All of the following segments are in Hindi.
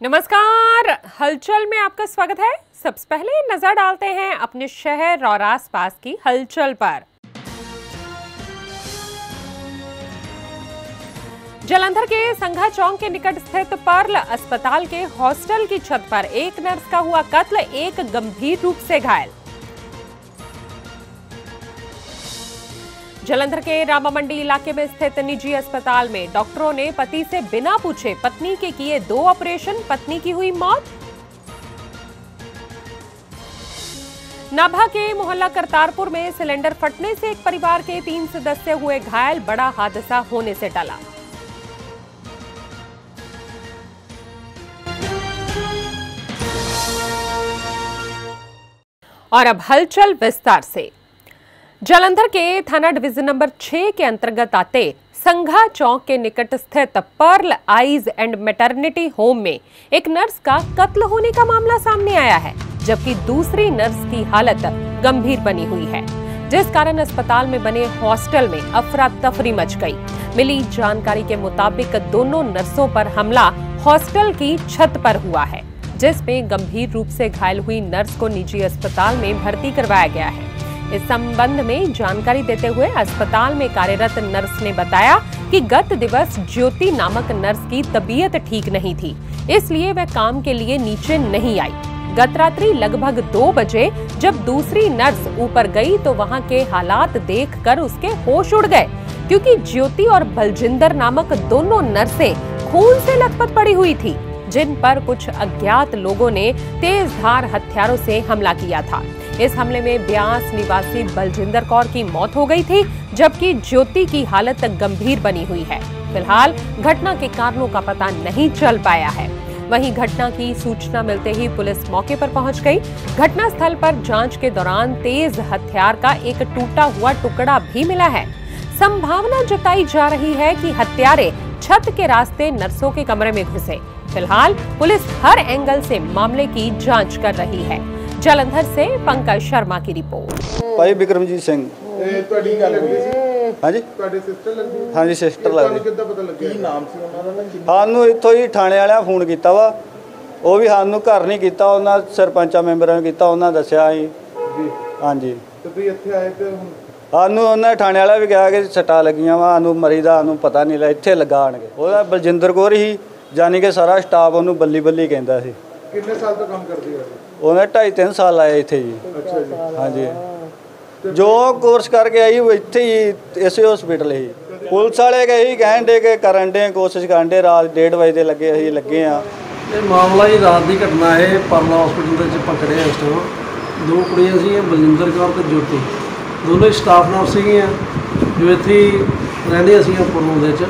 नमस्कार। हलचल में आपका स्वागत है। सबसे पहले नज़र डालते हैं अपने शहर और आसपास की हलचल पर। जलंधर के संघा चौक के निकट स्थित पर्ल अस्पताल के हॉस्टल की छत पर एक नर्स का हुआ कत्ल, एक गंभीर रूप से घायल। जलंधर के रामा मंडी इलाके में स्थित निजी अस्पताल में डॉक्टरों ने पति से बिना पूछे पत्नी के किए दो ऑपरेशन, पत्नी की हुई मौत। नाभा के मोहल्ला करतारपुर में सिलेंडर फटने से एक परिवार के तीन सदस्य हुए घायल, बड़ा हादसा होने से टला। और अब हलचल विस्तार से। जालंधर के थाना डिवीज़न नंबर 6 के अंतर्गत आते संघा चौक के निकट स्थित pearl eyes and maternity home में एक नर्स का कत्ल होने का मामला सामने आया है, जबकि दूसरी नर्स की हालत गंभीर बनी हुई है, जिस कारण अस्पताल में बने हॉस्टल में अफरा तफरी मच गई। मिली जानकारी के मुताबिक दोनों नर्सों पर हमला हॉस्टल की छत पर हुआ है, जिसमें गंभीर रूप से घायल हुई नर्स को निजी अस्पताल में भर्ती करवाया गया है। इस संबंध में जानकारी देते हुए अस्पताल में कार्यरत नर्स ने बताया कि गत दिवस ज्योति नामक नर्स की तबीयत ठीक नहीं थी, इसलिए वह काम के लिए नीचे नहीं आई। गत रात्रि लगभग दो बजे जब दूसरी नर्स ऊपर गई तो वहाँ के हालात देखकर उसके होश उड़ गए, क्योंकि ज्योति और बलजिंदर नामक दोनों नर्सें खून से लथपथ पड़ी हुई थी, जिन पर कुछ अज्ञात लोगों ने तेज धार हथियारों से हमला किया था। इस हमले में ब्यास निवासी बलजिंदर कौर की मौत हो गई थी, जबकि ज्योति की हालत गंभीर बनी हुई है। फ़िलहाल, घटना के कारणों का पता नहीं चल पाया है। वहीं घटना की सूचना मिलते ही पुलिस मौके पर पहुँच गई। घटना स्थल पर जाँच के दौरान तेज हथियार का एक टूटा हुआ टुकड़ा भी मिला है। संभावना जताई जा रही है कि हत्यारे छत के रास्ते नर्सों के कमरे में घुसे। फ़िलहाल, पुलिस हर एंगल से मामले की जाँच कर रही है। जलंधर से पंकज शर्मा की रिपोर्ट ਭਾਈ ਬਿਕਰਮਜੀਤ ਸਿੰਘ ਤੇ ਤੁਹਾਡੀ ਗੱਲ ਹੋਈ ਸੀ ਹਾਂਜੀ ਤੁਹਾਡੇ ਸਿਸਟਰ ਲੱਗਦੀ ਹੈ? ਹਾਂਜੀ ਸਿਸਟਰ ਤੁਹਾਨੂੰ ਲੱਗਦੀ ਕਿੱਦਾਂ ਪਤਾ ਲੱਗਿਆ ਕੀ ਨਾਮ ਸੀ ਉਹਨਾਂ ਦਾ ਕਿੰਨੀ ਸਾਨੂੰ ਇੱਥੋਂ ਹੀ ਥਾਣੇ ਵਾਲਿਆਂ ਫੋਨ ਕੀਤਾ ਵਾ ਉਹ ਵੀ ਸਾਨੂੰ ਘਰ ਨਹੀਂ ਕੀਤਾ ਉਹਨਾਂ ਸਰਪੰਚਾਂ ਮੈਂਬਰਾਂ ਨੂੰ ਕੀਤਾ ਉਹਨਾਂ ਦੱਸਿਆ ਅਸੀਂ ਜੀ ਹਾਂਜੀ ਤੇ ਤੁਸੀਂ ਇੱਥੇ ਆਏ ਤੇ ਹੁਣ ਸਾਨੂੰ ਉਹਨਾਂ ਥਾਣੇ ਵਾਲਾ ਵੀ ਕਿਹਾ ਕਿ ਸੱਟਾਂ ਲੱਗੀਆਂ ਵਾ ਸਾਨੂੰ ਮਰੀ ਦਾ ਸਾਨੂੰ ਪਤਾ ਨਹੀਂ ਲੱਗਾ ਇੱਥੇ ਲੱਗਾ ਆਣਗੇ ਉਹਦਾ ਬਲਜਿੰਦਰ ਕੌਰ ਹੀ ਜਾਨੀ ਕਿ ਸਾਰਾ ਸਟਾਫ ਉਹਨੂੰ ਬੱਲੀ ਬੱਲੀ ਕਹਿੰਦਾ ਸੀ ਕਿੰਨੇ ਸਾਲ ਤੋਂ ਕੰਮ ਕਰਦੀ ਹੈ ਉਹਨੇ 2.5 3 ਸਾਲ ਆਏ ਇੱਥੇ ਜੀ। ਅੱਛਾ ਜੀ। ਹਾਂਜੀ। ਜੋ ਕੋਰਸ ਕਰਕੇ ਆਈ ਉਹ ਇੱਥੇ ਹੀ ਇਸੇ ਹਸਪੀਟਲ ਹੀ। ਪੁਲਿਸ ਵਾਲੇ ਗਏ ਹੀ ਕਹਿਣ ਦੇ ਕਿ ਕਰਨ ਦੇ ਕੋਸ਼ਿਸ਼ ਕਰਨ ਦੇ ਰਾਤ 1:30 ਵਜੇ ਦੇ ਲੱਗੇ ਅਸੀਂ ਲੱਗੇ ਆ ਇਹ ਮਾਮਲਾ ਹੀ ਰਾਤ ਦੀ ਘਟਨਾ ਹੈ ਪਰਲਾ ਹਸਪੀਟਲ ਦੇ ਵਿੱਚ ਪਕੜਿਆ ਇਸ ਟਾਈਮ ਦੋ ਕੁੜੀਆਂ ਸੀਗੀਆਂ ਬਲਜਿੰਦਰ ਕੌਰ ਤੇ ਜੋਤੀ। ਦੋਨੋਂ ਸਟਾਫ ਨਰਸ ਸੀਗੀਆਂ ਜੋ ਇੱਥੇ ਹੀ ਰਹਿੰਦੀਆਂ ਸੀਗੀਆਂ ਪੁਰਨੂ ਦੇ ਵਿੱਚ।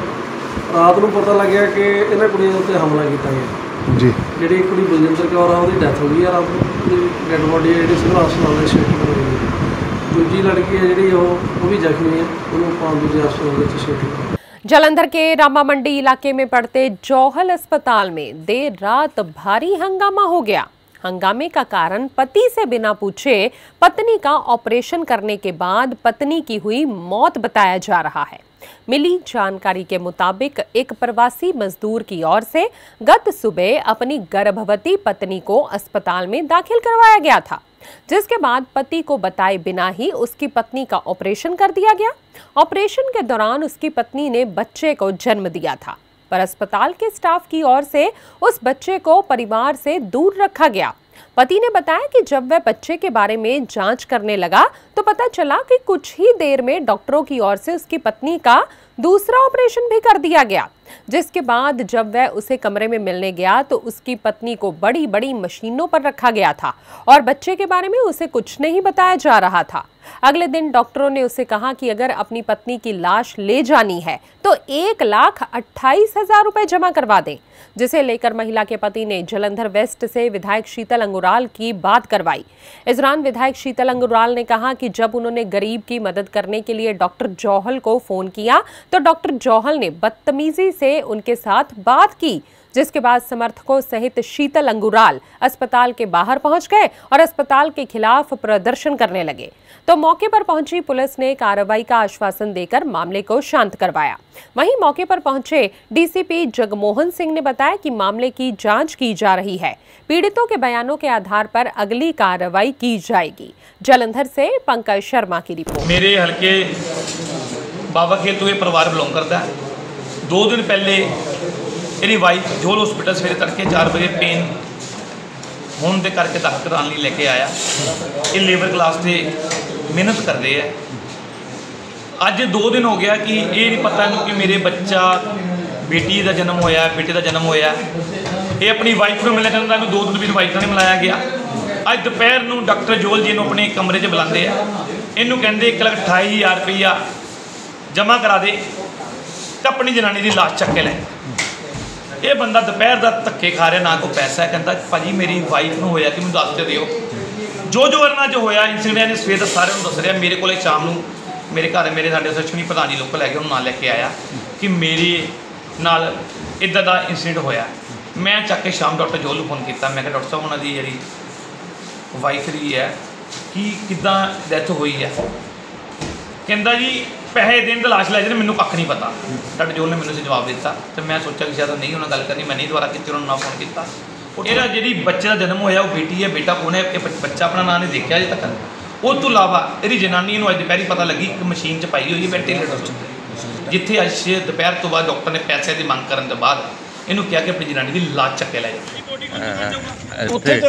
ਰਾਤ ਨੂੰ ਪਤਾ ਲੱਗਿਆ ਕਿ ਇਹਨਾਂ ਕੁੜੀਆਂ ਉੱਤੇ ਹਮਲਾ ਕੀਤਾ ਗਿਆ। ਜੀ ਜਿਹੜੀ ਕੁੜੀ ਬਲਜਿੰਦਰ ਕੌਰ ਆ ਉਹਦੀ ਡੈਥ ਹੋ ਗਈ ਆ ਰਾਤ ਨੂੰ ਉਹਦੀ ਡੈਡ ਬੋਡੀ ਜਿਹੜੀ ਸਿਵਲ ਹਸਪਤਾਲ ਦੇ ਸ਼ਿਫਟ ਕਰ ਗਈ ਦੂਜੀ ਲੜਕੀ ਹੈ ਜਿਹੜੀ ਉਹ ਉਹ ਵੀ ਜ਼ਖਮੀ ਹੈ ਉਹਨੂੰ ਆਪਾਂ ਦੂਜੇ ਹਸਪਤਾਲ ਵਿੱਚ ਸ਼ਿਫਟ ਕੀਤਾ जालंधर के रामा मंडी इलाके में पड़ते जौहल अस्पताल में देर रात भारी हंगामा हो गया हंगामे का कारण पति से बिना पूछे पत्नी का ऑपरेशन करने के बाद पत्नी की हुई मौत बताया जा रहा है। मिली जानकारी के मुताबिक एक प्रवासी मजदूर की ओर से गत सुबह अपनी गर्भवती पत्नी को अस्पताल में दाखिल करवाया गया था, जिसके बाद पति को बताए बिना ही उसकी पत्नी का ऑपरेशन कर दिया गया। ऑपरेशन के दौरान उसकी पत्नी ने बच्चे को जन्म दिया था। पर अस्पताल के स्टाफ की ओर से उस बच्चे को परिवार से दूर रखा गया। पति ने बताया कि जब वह बच्चे के बारे में जाँच करने लगा तो पता चला कि कुछ ही देर में डॉक्टरों की ओर से उसकी पत्नी का दूसरा ऑपरेशन भी कर दिया गया। जिसके बाद जब वह उसे कमरे में मिलने गया तो उसकी पत्नी को बड़ी बड़ी मशीनों पर रखा गया था और बच्चे के बारे में उसे कुछ नहीं बताया जा रहा था। अगले दिन डॉक्टरों ने उसे कहा कि अगर अपनी पत्नी की लाश ले जानी है तो एक लाख अट्ठाईस हज़ार रुपए जमा करवा दें, जिसे लेकर महिला के पति ने जलंधर वेस्ट से विधायक शीतल अंगुराल की बात करवाई। इस दौरान विधायक शीतल अंगुराल ने कहा कि जब उन्होंने गरीब की मदद करने के लिए डॉक्टर जौहल को फ़ोन किया तो डॉक्टर जौहल ने बदतमीजी से उनके साथ बात की, जिसके बाद समर्थकों सहित शीतल अंगुराल अस्पताल के बाहर पहुँच गए और अस्पताल के खिलाफ प्रदर्शन करने लगे। तो मौके पर पहुँची पुलिस ने कार्रवाई का आश्वासन देकर मामले को शांत करवाया। वहीं मौके पर पहुँचे डीसीपी जगमोहन सिंह ने बताया कि मामले की जाँच की जा रही है। पीड़ितों के बयानों के आधार पर अगली कार्रवाई की जाएगी। जलंधर से पंकज शर्मा की रिपोर्ट। मेरे हल्के बाबा खेल तो ये परिवार बिलोंग करता है। ਦੋ ਦਿਨ ਪਹਿਲੇ ਇਹਦੀ ਵਾਈਫ ਜੋਲ ਹਸਪੀਟਲ ਸਵੇਰੇ ਤੜਕੇ 4 ਵਜੇ ਪੇਨ ਹੋਣ ਦੇ ਕਰਕੇ ਦਾਖਲ ਕਰਾਉਣ ਲਈ ਲੈ ਕੇ ਆਇਆ। ਇਹ ਲੇਬਰ ਕਲਾਸ ਤੇ ਮਿਹਨਤ ਕਰਦੇ ਆ। ਅੱਜ ਦੋ ਦਿਨ ਹੋ ਗਿਆ ਕਿ ਇਹ ਨਹੀਂ ਪਤਾ ਨੂੰ ਕਿ ਮੇਰੇ ਬੱਚਾ ਬੇਟੀ ਦਾ ਜਨਮ ਹੋਇਆ, ਬੇਟੇ ਦਾ ਜਨਮ ਹੋਇਆ। ਇਹ ਆਪਣੀ ਵਾਈਫ ਨੂੰ ਮਿਲਣ ਜਾਂਦਾ ਨੂੰ ਦੋ ਦਿਨ ਵੀ ਵਾਈਫ ਨਾਲ ਮਿਲਾਇਆ ਗਿਆ। ਅੱਜ ਦੁਪਹਿਰ ਨੂੰ ਡਾਕਟਰ ਜੋਲ ਜੀ ਨੂੰ ਆਪਣੇ ਕਮਰੇ 'ਚ ਬੁਲਾਉਂਦੇ ਆ। ਇਹਨੂੰ ਕਹਿੰਦੇ 1 ਲੱਖ 28000 ਰੁਪਈਆ ਜਮ੍ਹਾਂ ਕਰਾ ਦੇ। ਤੇ ਆਪਣੀ ਜਨਾਨੀ ਦੀ ਲਾਸ਼ ਚੱਕ ਕੇ ਲੈ ਇਹ ਬੰਦਾ ਦੁਪਹਿਰ ਦਾ ਧੱਕੇ ਖਾ ਰਿਹਾ, ਨਾ ਕੋ ਪੈਸਾ ਹੈ, ਕਹਿੰਦਾ, ਭਾਜੀ, ਮੇਰੀ ਵਾਈਫ ਨੂੰ ਹੋਇਆ ਕਿ ਮੈਨੂੰ ਦੱਸ ਤੇ ਦਿਓ। ਜੋ ਜੋ ਵਰਨਾ ਜੋ ਹੋਇਆ ਇੰਸੀਡੈਂਟ ਨੇ ਸਵੇਰ ਦਾ ਸਾਰਿਆਂ ਨੂੰ ਦੱਸ ਰਿਹਾ, ਮੇਰੇ ਕੋਲੇ ਸ਼ਾਮ ਨੂੰ ਮੇਰੇ ਘਰ, ਮੇਰੇ ਸਾਡੇ ਸੱਚਣੀ ਪ੍ਰਧਾਨੀ ਜੀ ਲੋਕ ਲੈ ਕੇ ਉਹਨੂੰ ਨਾਲ ਲੈ ਕੇ ਆਇਆ ਕਿ ਮੇਰੇ ਨਾਲ ਇਦਾਂ ਦਾ ਇੰਸੀਡੈਂਟ ਹੋਇਆ। ਮੈਂ ਚੱਕ ਕੇ ਸ਼ਾਮ ਡਾਕਟਰ ਜੋਲ ਨੂੰ ਫੋਨ ਕੀਤਾ। ਮੈਂ ਕਿਹਾ ਡਾਕਟਰ ਸਾਹਿਬ, ਉਹਨਾਂ ਦੀ ਜਿਹੜੀ ਵਾਈਫ ਦੀ ਹੈ, ਕਿ ਕਿਦਾਂ ਡੈਥ ਹੋਈ ਹੈ? ਕਹਿੰਦਾ ਜੀ ਪੈਸੇ ਦੇਣ ਦਾ ਲਾਸ਼ ਲੈ ਜਾਣ ਮੈਨੂੰ ਕੱਖ ਨਹੀਂ ਪਤਾ। ਡਾਕਟਰ ਜੋਲ ਨੇ ਮੈਨੂੰ ਸੀ ਜਵਾਬ ਦਿੱਤਾ ਤੇ ਮੈਂ ਸੋਚਿਆ ਕਿ ਸ਼ਾਇਦ ਨਹੀਂ ਉਹਨਾਂ ਗੱਲ ਕਰਨੀ ਮੈਂ ਨਹੀਂ ਦੁਬਾਰਾ ਕੀਤੀ ਉਹਨਾਂ ਨੂੰ ਨਾ ਫੋਨ ਕੀਤਾ। ਇਹਦਾ ਜਿਹੜੀ ਬੱਚੇ ਦਾ ਜਨਮ ਹੋਇਆ ਉਹ ਬੇਟੀ ਹੈ ਬੇਟਾ ਕੋਣ ਹੈ ਇਹ ਬੱਚ- ਆਪਣਾ ਨਾਂ ਨਹੀਂ ਦੇਖਿਆ ਅਜੇ ਤੱਕ। ਉਹ ਤੋਂ ਇਲਾਵਾ ਇਹਦੀ ਜਨਾਨੀ ਨੂੰ ਅੱਜ ਦੁਪਹਿਰੀ ਪਤਾ ਲੱਗੀ ਕਿ ਮਸ਼ੀਨ 'ਚ ਪਾਈ ਹੋਈ ਹੈ ਵੈਂਟੀਲੇਟਰ 'ਚ ਜਿੱਥੇ ਅੱਜ ਦੁਪਹਿਰ ਤੋਂ ਬਾਅਦ ਡਾਕਟਰ ਨੇ ਪੈਸੇ ਦੀ ਮੰਗ ਕਰਨ ਤੋਂ ਬਾਅਦ ਇਹਨੂੰ ਕਿਹਾ ਕਿ ਆਪਣੀ ਜਨਾਨੀ ਦੀ ਲਾਸ਼ ਚੱਕੇ ਲੈ ਜਾਓ ਉੱਥੇ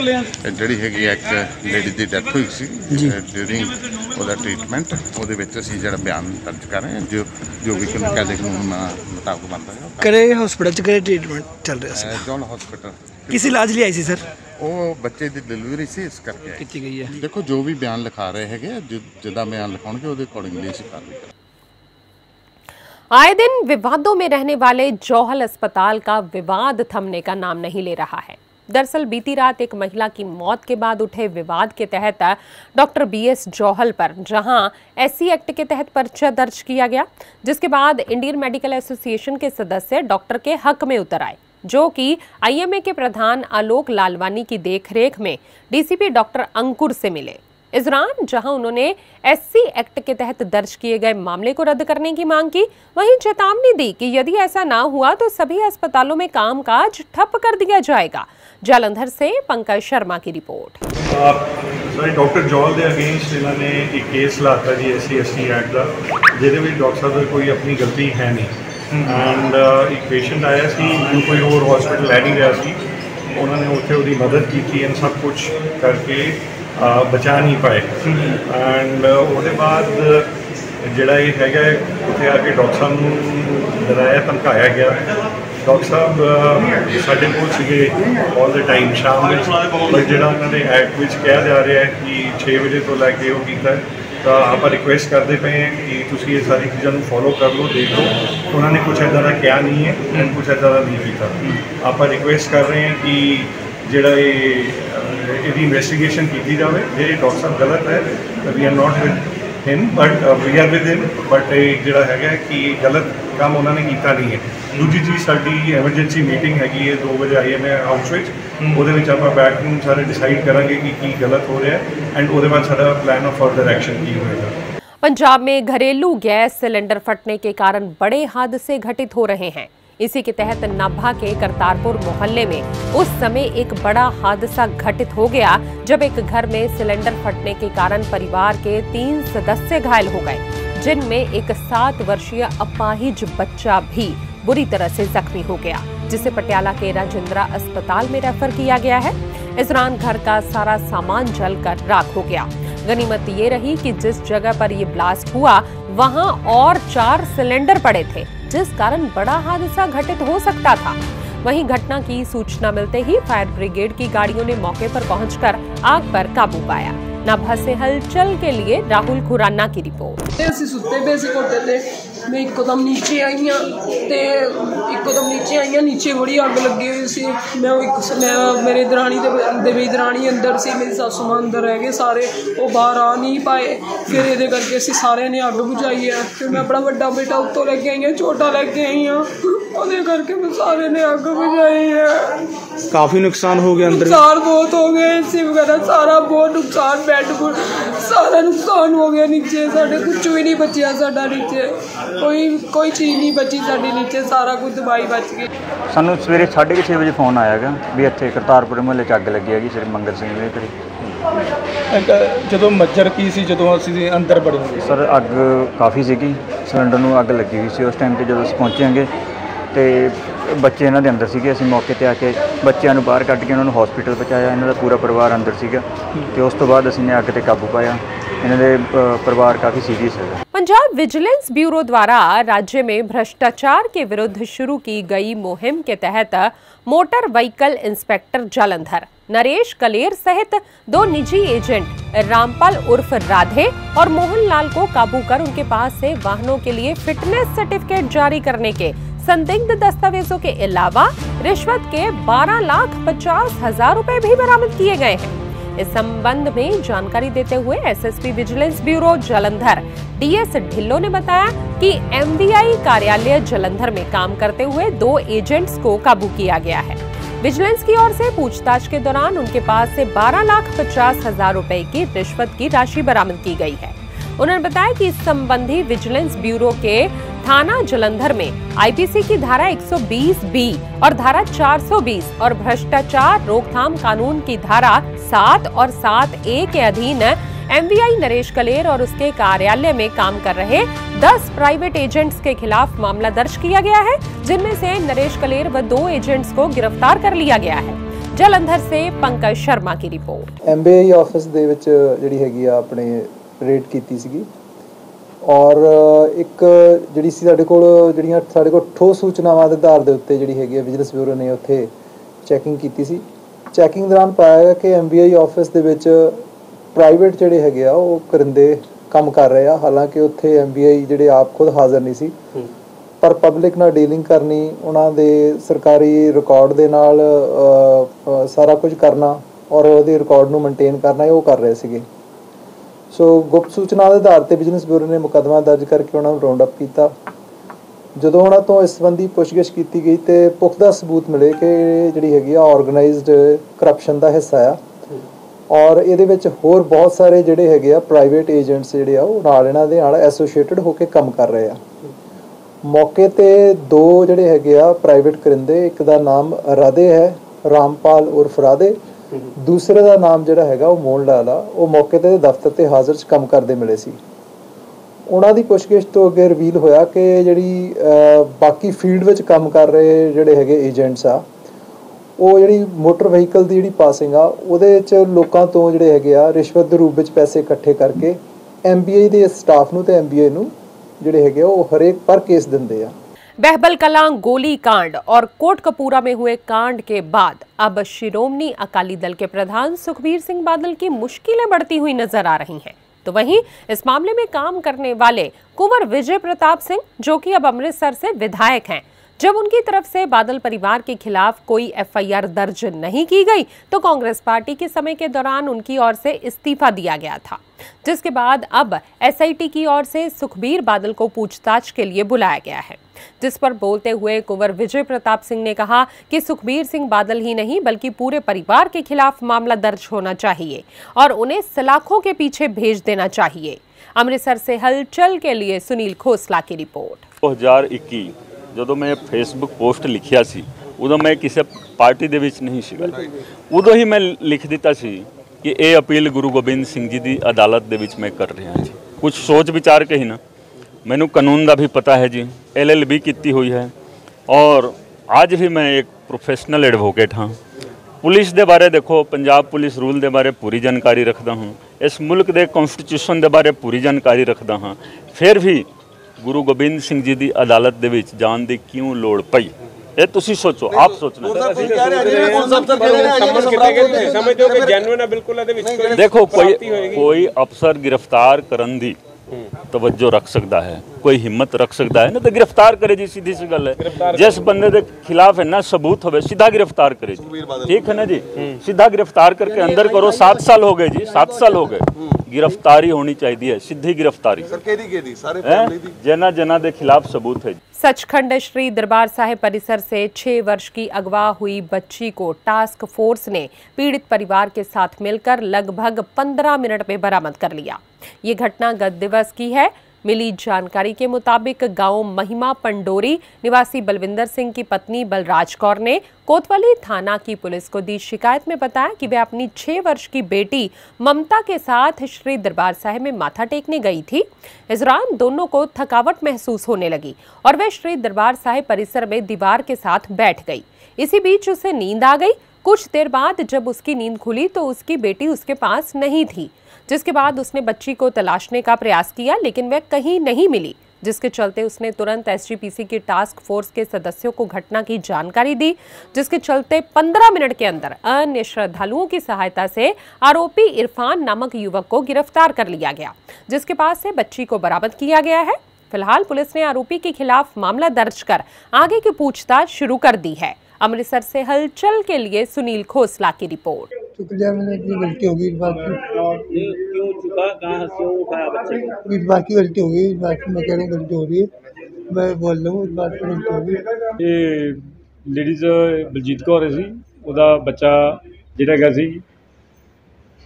ਜਿਹੜੀ ਹੈਗੀ ਆ ਇੱਕ ਲੇਡੀ ਦੀ ਡੈਥ ਹੋਈ ਸੀ ਡਿਊਰਿੰਗ ਉਹਦਾ ਟ੍ਰੀਟਮੈਂਟ ਉਹਦੇ ਵਿੱਚ ਅਸੀਂ ਜਿਹੜਾ ਬਿਆਨ ਦਰਜ ਕਰ ਰਹੇ ਹਾਂ ਜੋ ਜੋ ਵੀ ਕਾਨੂੰਨ ਕਾਇਦੇ ਕਾਨੂੰਨ ਮੁਤਾਬਕ ਬਣਦਾ ਹੈ ਕਰੇ ਹਸਪੀਟਲ ਚ ਕਰੇ ਟ੍ਰੀਟਮੈਂਟ ਚੱਲ ਰਿਹਾ ਸੀ ਜੌਨ ਹਸਪੀਟਲ ਕਿਸ ਇਲਾਜ ਲਈ ਆਈ ਸੀ ਸਰ ਉਹ ਬੱਚੇ ਦੀ ਡਿਲੀਵਰੀ ਸੀ ਇਸ ਕਰਕੇ ਆਏ। ਕੀਤੀ ਗਈ ਹੈ ਦੇਖੋ ਜੋ ਵੀ ਬਿਆਨ ਲਿਖਾ ਰਹੇ ਹੈਗੇ ਆ, ਜਿ- ਜਿੱਦਾਂ ਬਿਆਨ ਲਿਖਾਉਣਗੇ ਉਹਦੇ ਅਕੋਰਡਿੰਗਲੀ ਅਸੀਂ ਕਾਰਵਾਈ ਕਰਾਂਗੇ आए दिन विवादों में रहने वाले जौहल अस्पताल का विवाद थमने का नाम नहीं ले रहा है दरअसल बीती रात एक महिला की मौत के बाद उठे विवाद के तहत डॉक्टर बी एस जौहल पर, जहाँ एससी एक्ट के तहत पर्चा दर्ज किया गया, जिसके बाद इंडियन मेडिकल एसोसिएशन के सदस्य डॉक्टर के हक में उतर आए, जो कि आईएमए के प्रधान आलोक लालवानी की देखरेख में डीसीपी डॉक्टर अंकुर से मिले। इस दौरान, जहाँ उन्होंने एससी एक्ट के तहत दर्ज किए गए मामले को रद्द करने की मांग की, वहीं चेतावनी दी कि यदि ऐसा ना हुआ तो सभी अस्पतालों में कामकाज ठप कर दिया जाएगा। जालंधर से पंकज शर्मा की ਰਿਪੋਰਟ ਸਰ ਡਾਕਟਰ ਜੋਲ ਦੇ ਅਗੇਂਸਟ ਇਹਨਾਂ ਨੇ ਇੱਕ ਕੇਸ ਲਾਤਾ ਜੀ ਐਸਸੀ ਐਸਟੀ ਐਕਟ ਦਾ ਜਿਹਦੇ ਵਿੱਚ ਡਾਕਟਰ ਸਾਹਿਬ ਦਾ ਕੋਈ ਆਪਣੀ ਗਲਤੀ ਹੈ ਨਹੀਂ ਐਂਡ ਇੱਕ ਪੇਸ਼ੈਂਟ ਆਇਆ ਸੀ ਜੋ ਕੋਈ ਹੋਰ ਹਸਪੀਟਲ ਲੈ ਨਹੀਂ ਰਿਹਾ ਸੀ ਉਹਨਾਂ ਨੇ ਉੱਥੇ ਉਹਦੀ ਮਦਦ ਕੀਤੀ ਐਂਡ ਸਭ ਕੁਝ ਕਰਕੇ ਅਹ, ਬਚਾ ਨਹੀਂ ਪਾਏ ਐਂਡ ਉਹਦੇ ਬਾਅਦ ਜਿਹੜਾ ਇਹ ਹੈਗਾ ਉੱਥੇ ਆ ਕੇ ਡਾਕਟਰ ਸਾਹਿਬ ਨੂੰ ਡਰਾਇਆ, ਧਮਕਾਇਆ ਗਿਆ। ਡਾਕਟਰ ਸਾਹਿਬ ਸਾਡੇ ਕੋਲ ਸੀਗੇ ਆਲ ਦਾ ਟਾਈਮ ਸ਼ਾਮ ਵਿੱਚ ਪਰ ਜਿਹੜਾ ਉਹਨਾਂ ਦੇ ਐਕਟ ਵਿੱਚ ਕਿਹਾ ਜਾ ਰਿਹਾ ਹੈ ਕਿ 6 ਵਜੇ ਤੋਂ ਲੈ ਕੇ ਉਹ ਕੀਤਾ ਤਾਂ ਆਪਾਂ ਰਿਕੁਐਸਟ ਕਰਦੇ ਪਏ ਹਾਂ ਕਿ ਤੁਸੀਂ ਇਹ ਸਾਰੀ ਚੀਜ਼ਾਂ ਨੂੰ ਫੋਲੋ ਕਰ ਲਓ, ਦੇਖ ਲਓ। ਉਹਨਾਂ ਨੇ ਕੁਝ ਐਦਾਂ ਦਾ ਕਿਹਾ ਨਹੀਂ ਹੈ ਐਂਡ ਕੁਝ ਐਦਾਂ ਦਾ ਨਹੀਂ ਕੀਤਾ। ਆਪਾਂ ਰਿਕੁਐਸਟ ਕਰ ਰਹੇ ਹਾਂ ਕਿ ਜਿਹੜਾ ਇਹ ਇਹਦੀ ਇਨਵੈਸਟੀਗੇਸ਼ਨ ਕੀਤੀ ਜਾਵੇ। ਜੇ ਡਾਕਟਰ ਸਾਹਿਬ ਗਲਤ ਹੈ ਤਾਂ we are not with him but we are with him but ਇਹ ਜਿਹੜਾ ਹੈਗਾ ਹੈ ਕਿ ਗਲਤ ਕੰਮ ਉਹਨਾਂ ਨੇ ਕੀਤਾ ਨਹੀਂ ਹੈ ਦੂਜੀ ਚੀਜ਼ ਸਾਡੀ ਐਮਰਜੈਂਸੀ ਮੀਟਿੰਗ ਹੈਗੀ ਹੈ 2 ਵਜੇ ਆਈ ਐਮ ਹਾਊਸ ਵਿੱਚ ਉਹਦੇ ਵਿੱਚ ਆਪਾਂ ਬੈਠ ਕੇ ਸਾਰੇ ਡਿਸਾਈਡ ਕਰਾਂਗੇ ਕਿ ਕੀ ਗਲਤ ਹੋ ਰਿਹਾ ਹੈ ਐਂਡ ਉਹਦੇ ਬਾਅਦ ਸਾਡਾ ਪਲਾਨ ਆਫ ਫਰਦਰ ਐਕਸ਼ਨ ਕੀ ਹੋਏਗਾ पंजाब में घरेलू गैस सिलेंडर फटने के कारण बड़े हादसे घटित हो रहे हैं इसी के तहत नाभा के करतारपुर मोहल्ले में उस समय एक बड़ा हादसा घटित हो गया, जब एक घर में सिलेंडर फटने के कारण परिवार के तीन सदस्य घायल हो गए, जिनमें एक सात वर्षीय अपाहिज बच्चा भी बुरी तरह से जख्मी हो गया, जिसे पटियाला के राजेंद्रा अस्पताल में रेफर किया गया है। इस दौरान घर का सारा सामान जलकर राख हो गया। गनीमत ये रही कि जिस जगह पर ये ब्लास्ट हुआ, वहाँ और चार सिलेंडर पड़े थे। जिस कारण बड़ा हादसा घटित हो सकता था। वहीं घटना की सूचना मिलते ही फायर ब्रिगेड की गाड़ियों ने मौके पर पहुंचकर आग पर काबू पाया। नाभा से हलचल के लिए राहुल खुराना की रिपोर्ट। मैं एकदम नीचे आई हाँ तो एकदम नीचे आई हाँ नीचे बड़ी अग लगी हुई सी मैं वो एक मैं मेरे दरानी दे मेरी दरानी अंदर से मेरी सासू माँ अंदर रह गए सारे वो बाहर आ नहीं पाए फिर ये करके असं सारे ने अग बुझाई है फिर मैं अपना व्डा बेटा उत्तों लैके आई हाँ छोटा लैके आई हाँ ਉਹਦੇ ਕਰਕੇ ਮੈਂ ਸਾਰੇ ਨੇ ਅੱਗ ਬੁਝਾਈ ਹੈ ਕਾਫੀ ਨੁਕਸਾਨ ਹੋ ਗਿਆ ਅੰਦਰ ਨੁਕਸਾਨ ਬਹੁਤ ਹੋ ਗਏ ਸੀ ਵਗੈਰਾ ਸਾਰਾ ਬਹੁਤ ਨੁਕਸਾਨ ਬੈੱਡ ਸਾਰਾ ਨੁਕਸਾਨ ਹੋ ਗਿਆ ਨੀਚੇ ਸਾਡੇ ਕੁਝ ਵੀ ਨਹੀਂ ਬਚਿਆ ਸਾਡਾ ਨੀਚੇ। ਕੋਈ ਕੋਈ ਚੀਜ਼ ਨਹੀਂ ਬਚੀ ਸਾਡੀ ਨੀਚੇ ਸਾਰਾ ਕੁਝ ਦਵਾਈ ਬਚ ਗਈ। ਸਾਨੂੰ ਸਵੇਰੇ 6:30 ਵਜੇ ਫੋਨ ਆਇਆਗਾ ਵੀ ਇੱਥੇ ਕਰਤਾਰਪੁਰ ਮੁਹੱਲੇ 'ਚ ਅੱਗ ਲੱਗੀ ਹੈਗੀ ਸ੍ਰੀ ਮੰਗਲ ਸਿੰਘ ਦੇ ਘਰੇ। ਜਦੋਂ ਮੱਜਰ ਕੀ ਸੀ ਜਦੋਂ ਅਸੀਂ ਅੰਦਰ ਬੜੇ ਹੋਏ ਸਰ ਅੱਗ ਕਾਫੀ ਸੀਗੀ। ਸਿਲੰਡਰ ਨੂੰ ਅੱਗ ਲੱਗੀ ਹੋਈ ਸੀ ਉਸ ਟਾਈਮ ਤੇ ਜਦੋਂ ਅਸੀਂ ਪਹੁੰਚਾਂਗੇ ਤੇ ਬੱਚੇ ਇਹਨਾਂ ਦੇ ਅੰਦਰ ਸੀਗੇ ਅਸੀਂ ਮੌਕੇ ਤੇ ਆ ਕੇ ਬੱਚਿਆਂ ਨੂੰ ਬਾਹਰ ਕੱਢ ਕੇ ਉਹਨਾਂ ਨੂੰ ਹਸਪੀਟਲ ਪਹੁੰਚਾਇਆ ਇਹਨਾਂ ਦਾ ਪੂਰਾ ਪਰਿਵਾਰ ਅੰਦਰ ਸੀਗਾ ਤੇ ਉਸ ਤੋਂ ਬਾਅਦ ਅਸੀਂ ਨੇ ਅੱਗ ਤੇ ਕਾਬੂ ਪਾਇਆ ਇਹਨਾਂ ਦੇ ਅ, ਪਰਿਵਾਰ ਕਾਫੀ ਸੀਰੀਅਸ ਹੈਗਾ पंजाब विजिलेंस ब्यूरो द्वारा राज्य में भ्रष्टाचार के विरुद्ध शुरू की गई मुहिम के तहत motor vehicle inspector Jalandhar Naresh Kaler सहित दो निजी एजेंट रामपाल उर्फ राधे और मोहनलाल को काबू कर उनके पास से वाहनों के लिए फिटनेस सर्टिफिकेट जारी करने के संदिग्ध दस्तावेजों के अलावा रिश्वत के बारह लाख पचास हज़ार रूपए भी बरामद किए गए हैं। इस संबंध में जानकारी देते हुए SSP vigilance bureau Jalandhar, DS Dhillon ने बताया कि एमवीआई कार्यालय जलंधर में काम करते हुए दो एजेंट्स को काबू किया गया है। विजिलेंस की ओर से पूछताछ के दौरान उनके पास से बारह लाख पचास हज़ार रूपए की रिश्वत की राशि बरामद की गई है। उन्होंने बताया कि इस संबंधी विजिलेंस ब्यूरो के थाना जलंधर में आईपीसी की धारा 120 बी और धारा 420 और भ्रष्टाचार रोकथाम कानून की धारा 7 और 7 ए के अधीन एमवीआई नरेश कलेर और उसके कार्यालय में काम कर रहे 10 प्राइवेट एजेंट्स के खिलाफ मामला दर्ज किया गया है जिनमें से नरेश कलेर व दो एजेंट्स को गिरफ्तार कर लिया गया है जलंधर से पंकज शर्मा की रिपोर्ट ਐਮਬੀਆਈ ਆਫਿਸ ਦੇ ਵਿੱਚ ਜਿਹੜੀ ਹੈਗੀ ਆ ਆਪਣੇ ਰੇਡ ਕੀਤੀ ਸੀਗੀ। ਔਰ ਇੱਕ ਜਿਹੜੀ ਸੀ ਸਾਡੇ ਕੋਲ ਜਿਹੜੀਆਂ ਸਾਡੇ ਕੋਲ ਠੋਸ ਸੂਚਨਾਵਾਂ ਦੇ ਆਧਾਰ ਦੇ ਉੱਤੇ ਜਿਹੜੀ ਹੈਗੀ ਆ ਵਿਜੀਲੈਂਸ ਬਿਊਰੋ ਨੇ ਉੱਥੇ ਚੈਕਿੰਗ ਕੀਤੀ ਸੀ। ਚੈਕਿੰਗ ਦੌਰਾਨ ਪਾਇਆ ਗਿਆ ਕਿ ਐਮਬੀਆਈ ਆਫਿਸ ਦੇ ਵਿੱਚ ਪ੍ਰਾਈਵੇਟ ਜਿਹੜੇ ਹੈਗੇ ਆ ਉਹ ਕਰਿੰਦੇ ਕੰਮ ਕਰ ਰਹੇ ਆ। ਹਾਲਾਂਕਿ ਉੱਥੇ ਐਮਬੀਆਈ ਜਿਹੜੇ ਆਪ ਖੁਦ ਹਾਜ਼ਰ ਨਹੀਂ ਸੀ। ਪਰ ਪਬਲਿਕ ਨਾਲ ਡੀਲਿੰਗ ਕਰਨੀ ਉਹਨਾਂ ਦੇ ਸਰਕਾਰੀ ਰਿਕਾਰਡ ਦੇ ਨਾਲ ਸਾਰਾ ਕੁਝ ਕਰਨਾ ਔਰ ਉਹਦੇ ਰਿਕਾਰਡ ਨੂੰ ਮੇਨਟੇਨ ਕਰਨਾ ਇਹ ਉਹ ਕਰ ਰਹੇ ਸੀਗੇ। ਸੋ ਗੁਪਤ ਸੂਚਨਾ ਦੇ ਆਧਾਰ ਤੇ ਬਿਜ਼ਨਸ ਬਿਊਰੋ ਨੇ ਮੁਕੱਦਮਾ ਦਰਜ ਕਰਕੇ ਉਹਨਾਂ ਨੂੰ ਰਾਉਂਡ ਅਪ ਕੀਤਾ। ਜਦੋਂ ਉਹਨਾਂ ਤੋਂ ਇਸ ਸੰਬੰਧੀ ਪੁੱਛਗਿੱਛ ਕੀਤੀ ਗਈ ਤੇ ਪੁਖਤਾ ਸਬੂਤ ਮਿਲੇ ਕਿ ਜਿਹੜੀ ਹੈਗੀ ਆ ਆਰਗੇਨਾਈਜ਼ਡ ਕਰਪਸ਼ਨ ਦਾ ਹਿੱਸਾ ਆ। ਔਰ ਇਹਦੇ ਵਿੱਚ ਹੋਰ ਬਹੁਤ ਸਾਰੇ ਜਿਹੜੇ ਹੈਗੇ ਆ ਪ੍ਰਾਈਵੇਟ ਏਜੰਟਸ ਜਿਹੜੇ ਆ, ਉਹ ਨਾਲ ਇਹਨਾਂ ਦੇ ਨਾਲ ਐਸੋਸੀਏਟਡ ਹੋ ਕੇ ਕੰਮ ਕਰ ਰਹੇ ਆ। ਮੌਕੇ ਤੇ ਦੋ ਜਿਹੜੇ ਹੈਗੇ ਆ ਪ੍ਰਾਈਵੇਟ ਕਰਿੰਦੇ, ਇੱਕ ਦਾ ਨਾਮ ਰਾਧੇ ਹੈ, ਰਾਮਪਾਲ ਉਰਫ ਰਾਧੇ ਦੂਸਰੇ ਦਾ ਨਾਮ ਜਿਹੜਾ ਹੈਗਾ ਉਹ ਮੋਹਨ ਲਾਲ ਉਹ ਮੌਕੇ ਤੇ ਦਫ਼ਤਰ ਤੇ ਹਾਜ਼ਰ ਚ ਕੰਮ ਕਰਦੇ ਮਿਲੇ ਸੀ। ਉਹਨਾਂ ਦੀ ਪੁੱਛਗਿੱਛ ਤੋਂ ਅੱਗੇ ਰਿਵੀਲ ਹੋਇਆ ਕਿ ਜਿਹੜੀ ਬਾਕੀ ਫੀਲਡ ਵਿੱਚ ਕੰਮ ਕਰ ਰਹੇ ਜਿਹੜੇ ਹੈਗੇ ਏਜੰਟਸ ਆ ਉਹ ਜਿਹੜੀ ਮੋਟਰ ਵਹੀਕਲ ਦੀ ਜਿਹੜੀ ਪਾਸਿੰਗ ਆ ਉਹਦੇ ਵਿੱਚ ਲੋਕਾਂ ਤੋਂ ਜਿਹੜੇ ਹੈਗੇ ਆ ਰਿਸ਼ਵਤ ਦੇ ਰੂਪ ਵਿੱਚ ਪੈਸੇ ਇਕੱਠੇ ਕਰਕੇ ਐਮਬੀਆਈ ਦੇ ਸਟਾਫ ਨੂੰ ਤੇ ਐਮਬੀਆਈ ਨੂੰ ਜਿਹੜੇ ਹੈਗੇ ਆ, ਉਹ ਹਰੇਕ ਪਰ ਕੇਸ ਦਿੰਦੇ ਆ। बहबल कलां, गोली कांड और कोटकपूरा में हुए कांड के बाद अब शिरोमणी अकाली दल के प्रधान सुखबीर सिंह बादल की मुश्किलें बढ़ती हुई नज़र आ रही हैं। तो वहीं इस मामले में काम करने वाले कुंवर विजय प्रताप सिंह, जो कि अब अमृतसर से विधायक हैं जब उनकी तरफ़ से बादल परिवार के खिलाफ कोई एफआईआर दर्ज नहीं की गई तो कांग्रेस पार्टी के समय के दौरान उनकी ओर से इस्तीफा दिया गया था, जिसके बाद अब एसआईटी की ओर से सुखबीर बादल को पूछताछ के लिए बुलाया गया है। जिस पर बोलते हुए कुंवर विजय प्रताप सिंह ने कहा कि सुखबीर सिंह बादल ही नहीं, बल्कि पूरे परिवार के खिलाफ मामला दर्ज होना चाहिए और उन्हें सलाखों के पीछे भेज देना चाहिए। अमृतसर से हलचल के लिए सुनील खोसला की रिपोर्ट। 2021 ਜਦੋਂ ਮੈਂ ਫੇਸਬੁੱਕ ਪੋਸਟ ਲਿਖਿਆ ਸੀ, ਉਦੋਂ ਮੈਂ ਕਿਸੇ ਪਾਰਟੀ ਦੇ ਵਿੱਚ ਨਹੀਂ ਸੀਗਾ। ਉਦੋਂ ਹੀ ਮੈਂ ਲਿਖ ਦਿੱਤਾ ਸੀ ਕਿ ਇਹ ਅਪੀਲ ਗੁਰੂ ਗੋਬਿੰਦ ਸਿੰਘ ਜੀ ਦੀ ਅਦਾਲਤ ਦੇ ਵਿੱਚ ਮੈਂ ਕਰ ਰਿਹਾ ਜੀ। ਕੁਝ ਸੋਚ ਵਿਚਾਰ ਕੇ ਹੀ ਨਾ। ਮੈਨੂੰ ਕਾਨੂੰਨ ਦਾ ਵੀ ਪਤਾ ਹੈ ਜੀ, ਐਲਐਲਬੀ ਕੀਤੀ ਹੋਈ ਹੈ। ਔਰ ਅੱਜ ਵੀ ਮੈਂ ਇੱਕ ਪ੍ਰੋਫੈਸ਼ਨਲ ਐਡਵੋਕੇਟ ਹਾਂ। ਪੁਲਿਸ ਦੇ ਬਾਰੇ ਦੇਖੋ, ਪੰਜਾਬ ਪੁਲਿਸ ਰੂਲ ਦੇ ਬਾਰੇ ਪੂਰੀ ਜਾਣਕਾਰੀ ਰੱਖਦਾ ਹਾਂ। ਇਸ ਮੁਲਕ ਦੇ ਕਨਸਟੀਟਿਊਸ਼ਨ ਦੇ ਬਾਰੇ ਪੂਰੀ ਜਾਣਕਾਰੀ ਰੱਖਦਾ ਹਾਂ। ਫਿਰ ਵੀ ਗੁਰੂ ਗੋਬਿੰਦ ਸਿੰਘ ਜੀ ਦੀ ਅਦਾਲਤ ਦੇ ਵਿੱਚ ਜਾਣ ਦੀ ਕਿਉਂ ਲੋੜ ਪਈ? ਇਹ ਤੁਸੀਂ ਸੋਚੋ ਆਪ ਸੋਚਣਾ ਦੇਖੋ ਕੋਈ ਕੋਈ ਅਫਸਰ ਗ੍ਰਿਫਤਾਰ ਕਰਨ ਦੀ ਤਵੱਜੋ ਰੱਖ ਸਕਦਾ ਹੈ ਕੋਈ ਹਿੰਮਤ ਰੱਖ ਸਕਦਾ ਹੈ ਨਾ ਤਾਂ ਗ੍ਰਿਫਤਾਰ ਕਰੇ ਜੀ ਸਿੱਧੀ ਸੀ ਗੱਲ ਹੈ ਜਿਸ ਬੰਦੇ ਦੇ ਖਿਲਾਫ ਹੈ ਨਾ ਸਬੂਤ ਹੋਵੇ ਸਿੱਧਾ ਗ੍ਰਿਫਤਾਰ ਕਰੇ ਜੀ ਠੀਕ ਹੈ ਨਾ ਜੀ ਸਿੱਧਾ ਗ੍ਰਿਫਤਾਰ ਕਰਕੇ ਅੰਦਰ ਕਰੋ 7 ਸਾਲ ਹੋ ਗਏ ਜੀ 7 ਸਾਲ ਹੋ ਗਏ ਗ੍ਰਿਫਤਾਰੀ ਹੋਣੀ ਚਾਹੀਦੀ ਹੈ ਸਿੱਧੀ ਗ੍ਰਿਫਤਾਰੀ ਸਰ ਕਿਹਦੀ ਕਿਹਦੀ ਸਾਰੇ ਫੈਮਿਲੀ ਦੀ ਜਿਨ੍ਹਾਂ ਜਿਨ੍ਹਾਂ ਦੇ ਖਿਲਾਫ ਸਬੂਤ ਹੈ सचखंड श्री दरबार साहिब परिसर से छह वर्ष की अगवा हुई बच्ची को टास्क फोर्स ने पीड़ित परिवार के साथ मिलकर लगभग 15 मिनट में बरामद कर लिया। ये घटना गत दिवस की है। मिली जानकारी के मुताबिक गाँव महिमा पंडोरी निवासी बलविंदर सिंह की पत्नी बलराज कौर ने कोतवाली थाना की पुलिस को दी शिकायत में बताया कि वे अपनी छह वर्ष की बेटी ममता के साथ श्री दरबार साहिब में माथा टेकने गई थी। इस दौरान दोनों को थकावट महसूस होने लगी और वे श्री दरबार साहिब परिसर में दीवार के साथ बैठ गई। इसी बीच उसे नींद आ गई। कुछ देर बाद जब उसकी नींद खुली तो उसकी बेटी उसके पास नहीं थी। जिसके बाद उसने बच्ची को तलाशने का प्रयास किया, लेकिन वह कहीं नहीं मिली, जिसके चलते उसने तुरंत एसजीपीसी की टास्क फोर्स के सदस्यों को घटना की जानकारी दी, जिसके चलते 15 मिनट के अंदर अन्य श्रद्धालुओं की सहायता से आरोपी इरफान नामक युवक को गिरफ़्तार कर लिया गया, जिसके पास से बच्ची को बरामद किया गया है। फ़िलहाल पुलिस ने आरोपी के खिलाफ मामला दर्ज कर आगे की पूछताछ शुरू कर दी है। अमृतसर से हलचल के लिए सुनील खोसला की रिपोर्ट शुक्रिया मैंने अपनी गलती हो गई इस बात की क्यों चुका कहाँ से उठाया बच्चे को इस बात की गलती हो गई इस बात की मैं कह रहा हूँ गलती हो रही है मैं बोल रहा हूँ इस बात की गलती हो गई ਇਹ ਲੇਡੀਜ਼ ਬਲਜੀਤ ਕੌਰ ਸੀ ਉਹਦਾ ਬੱਚਾ ਜਿਹੜਾ ਹੈਗਾ ਸੀ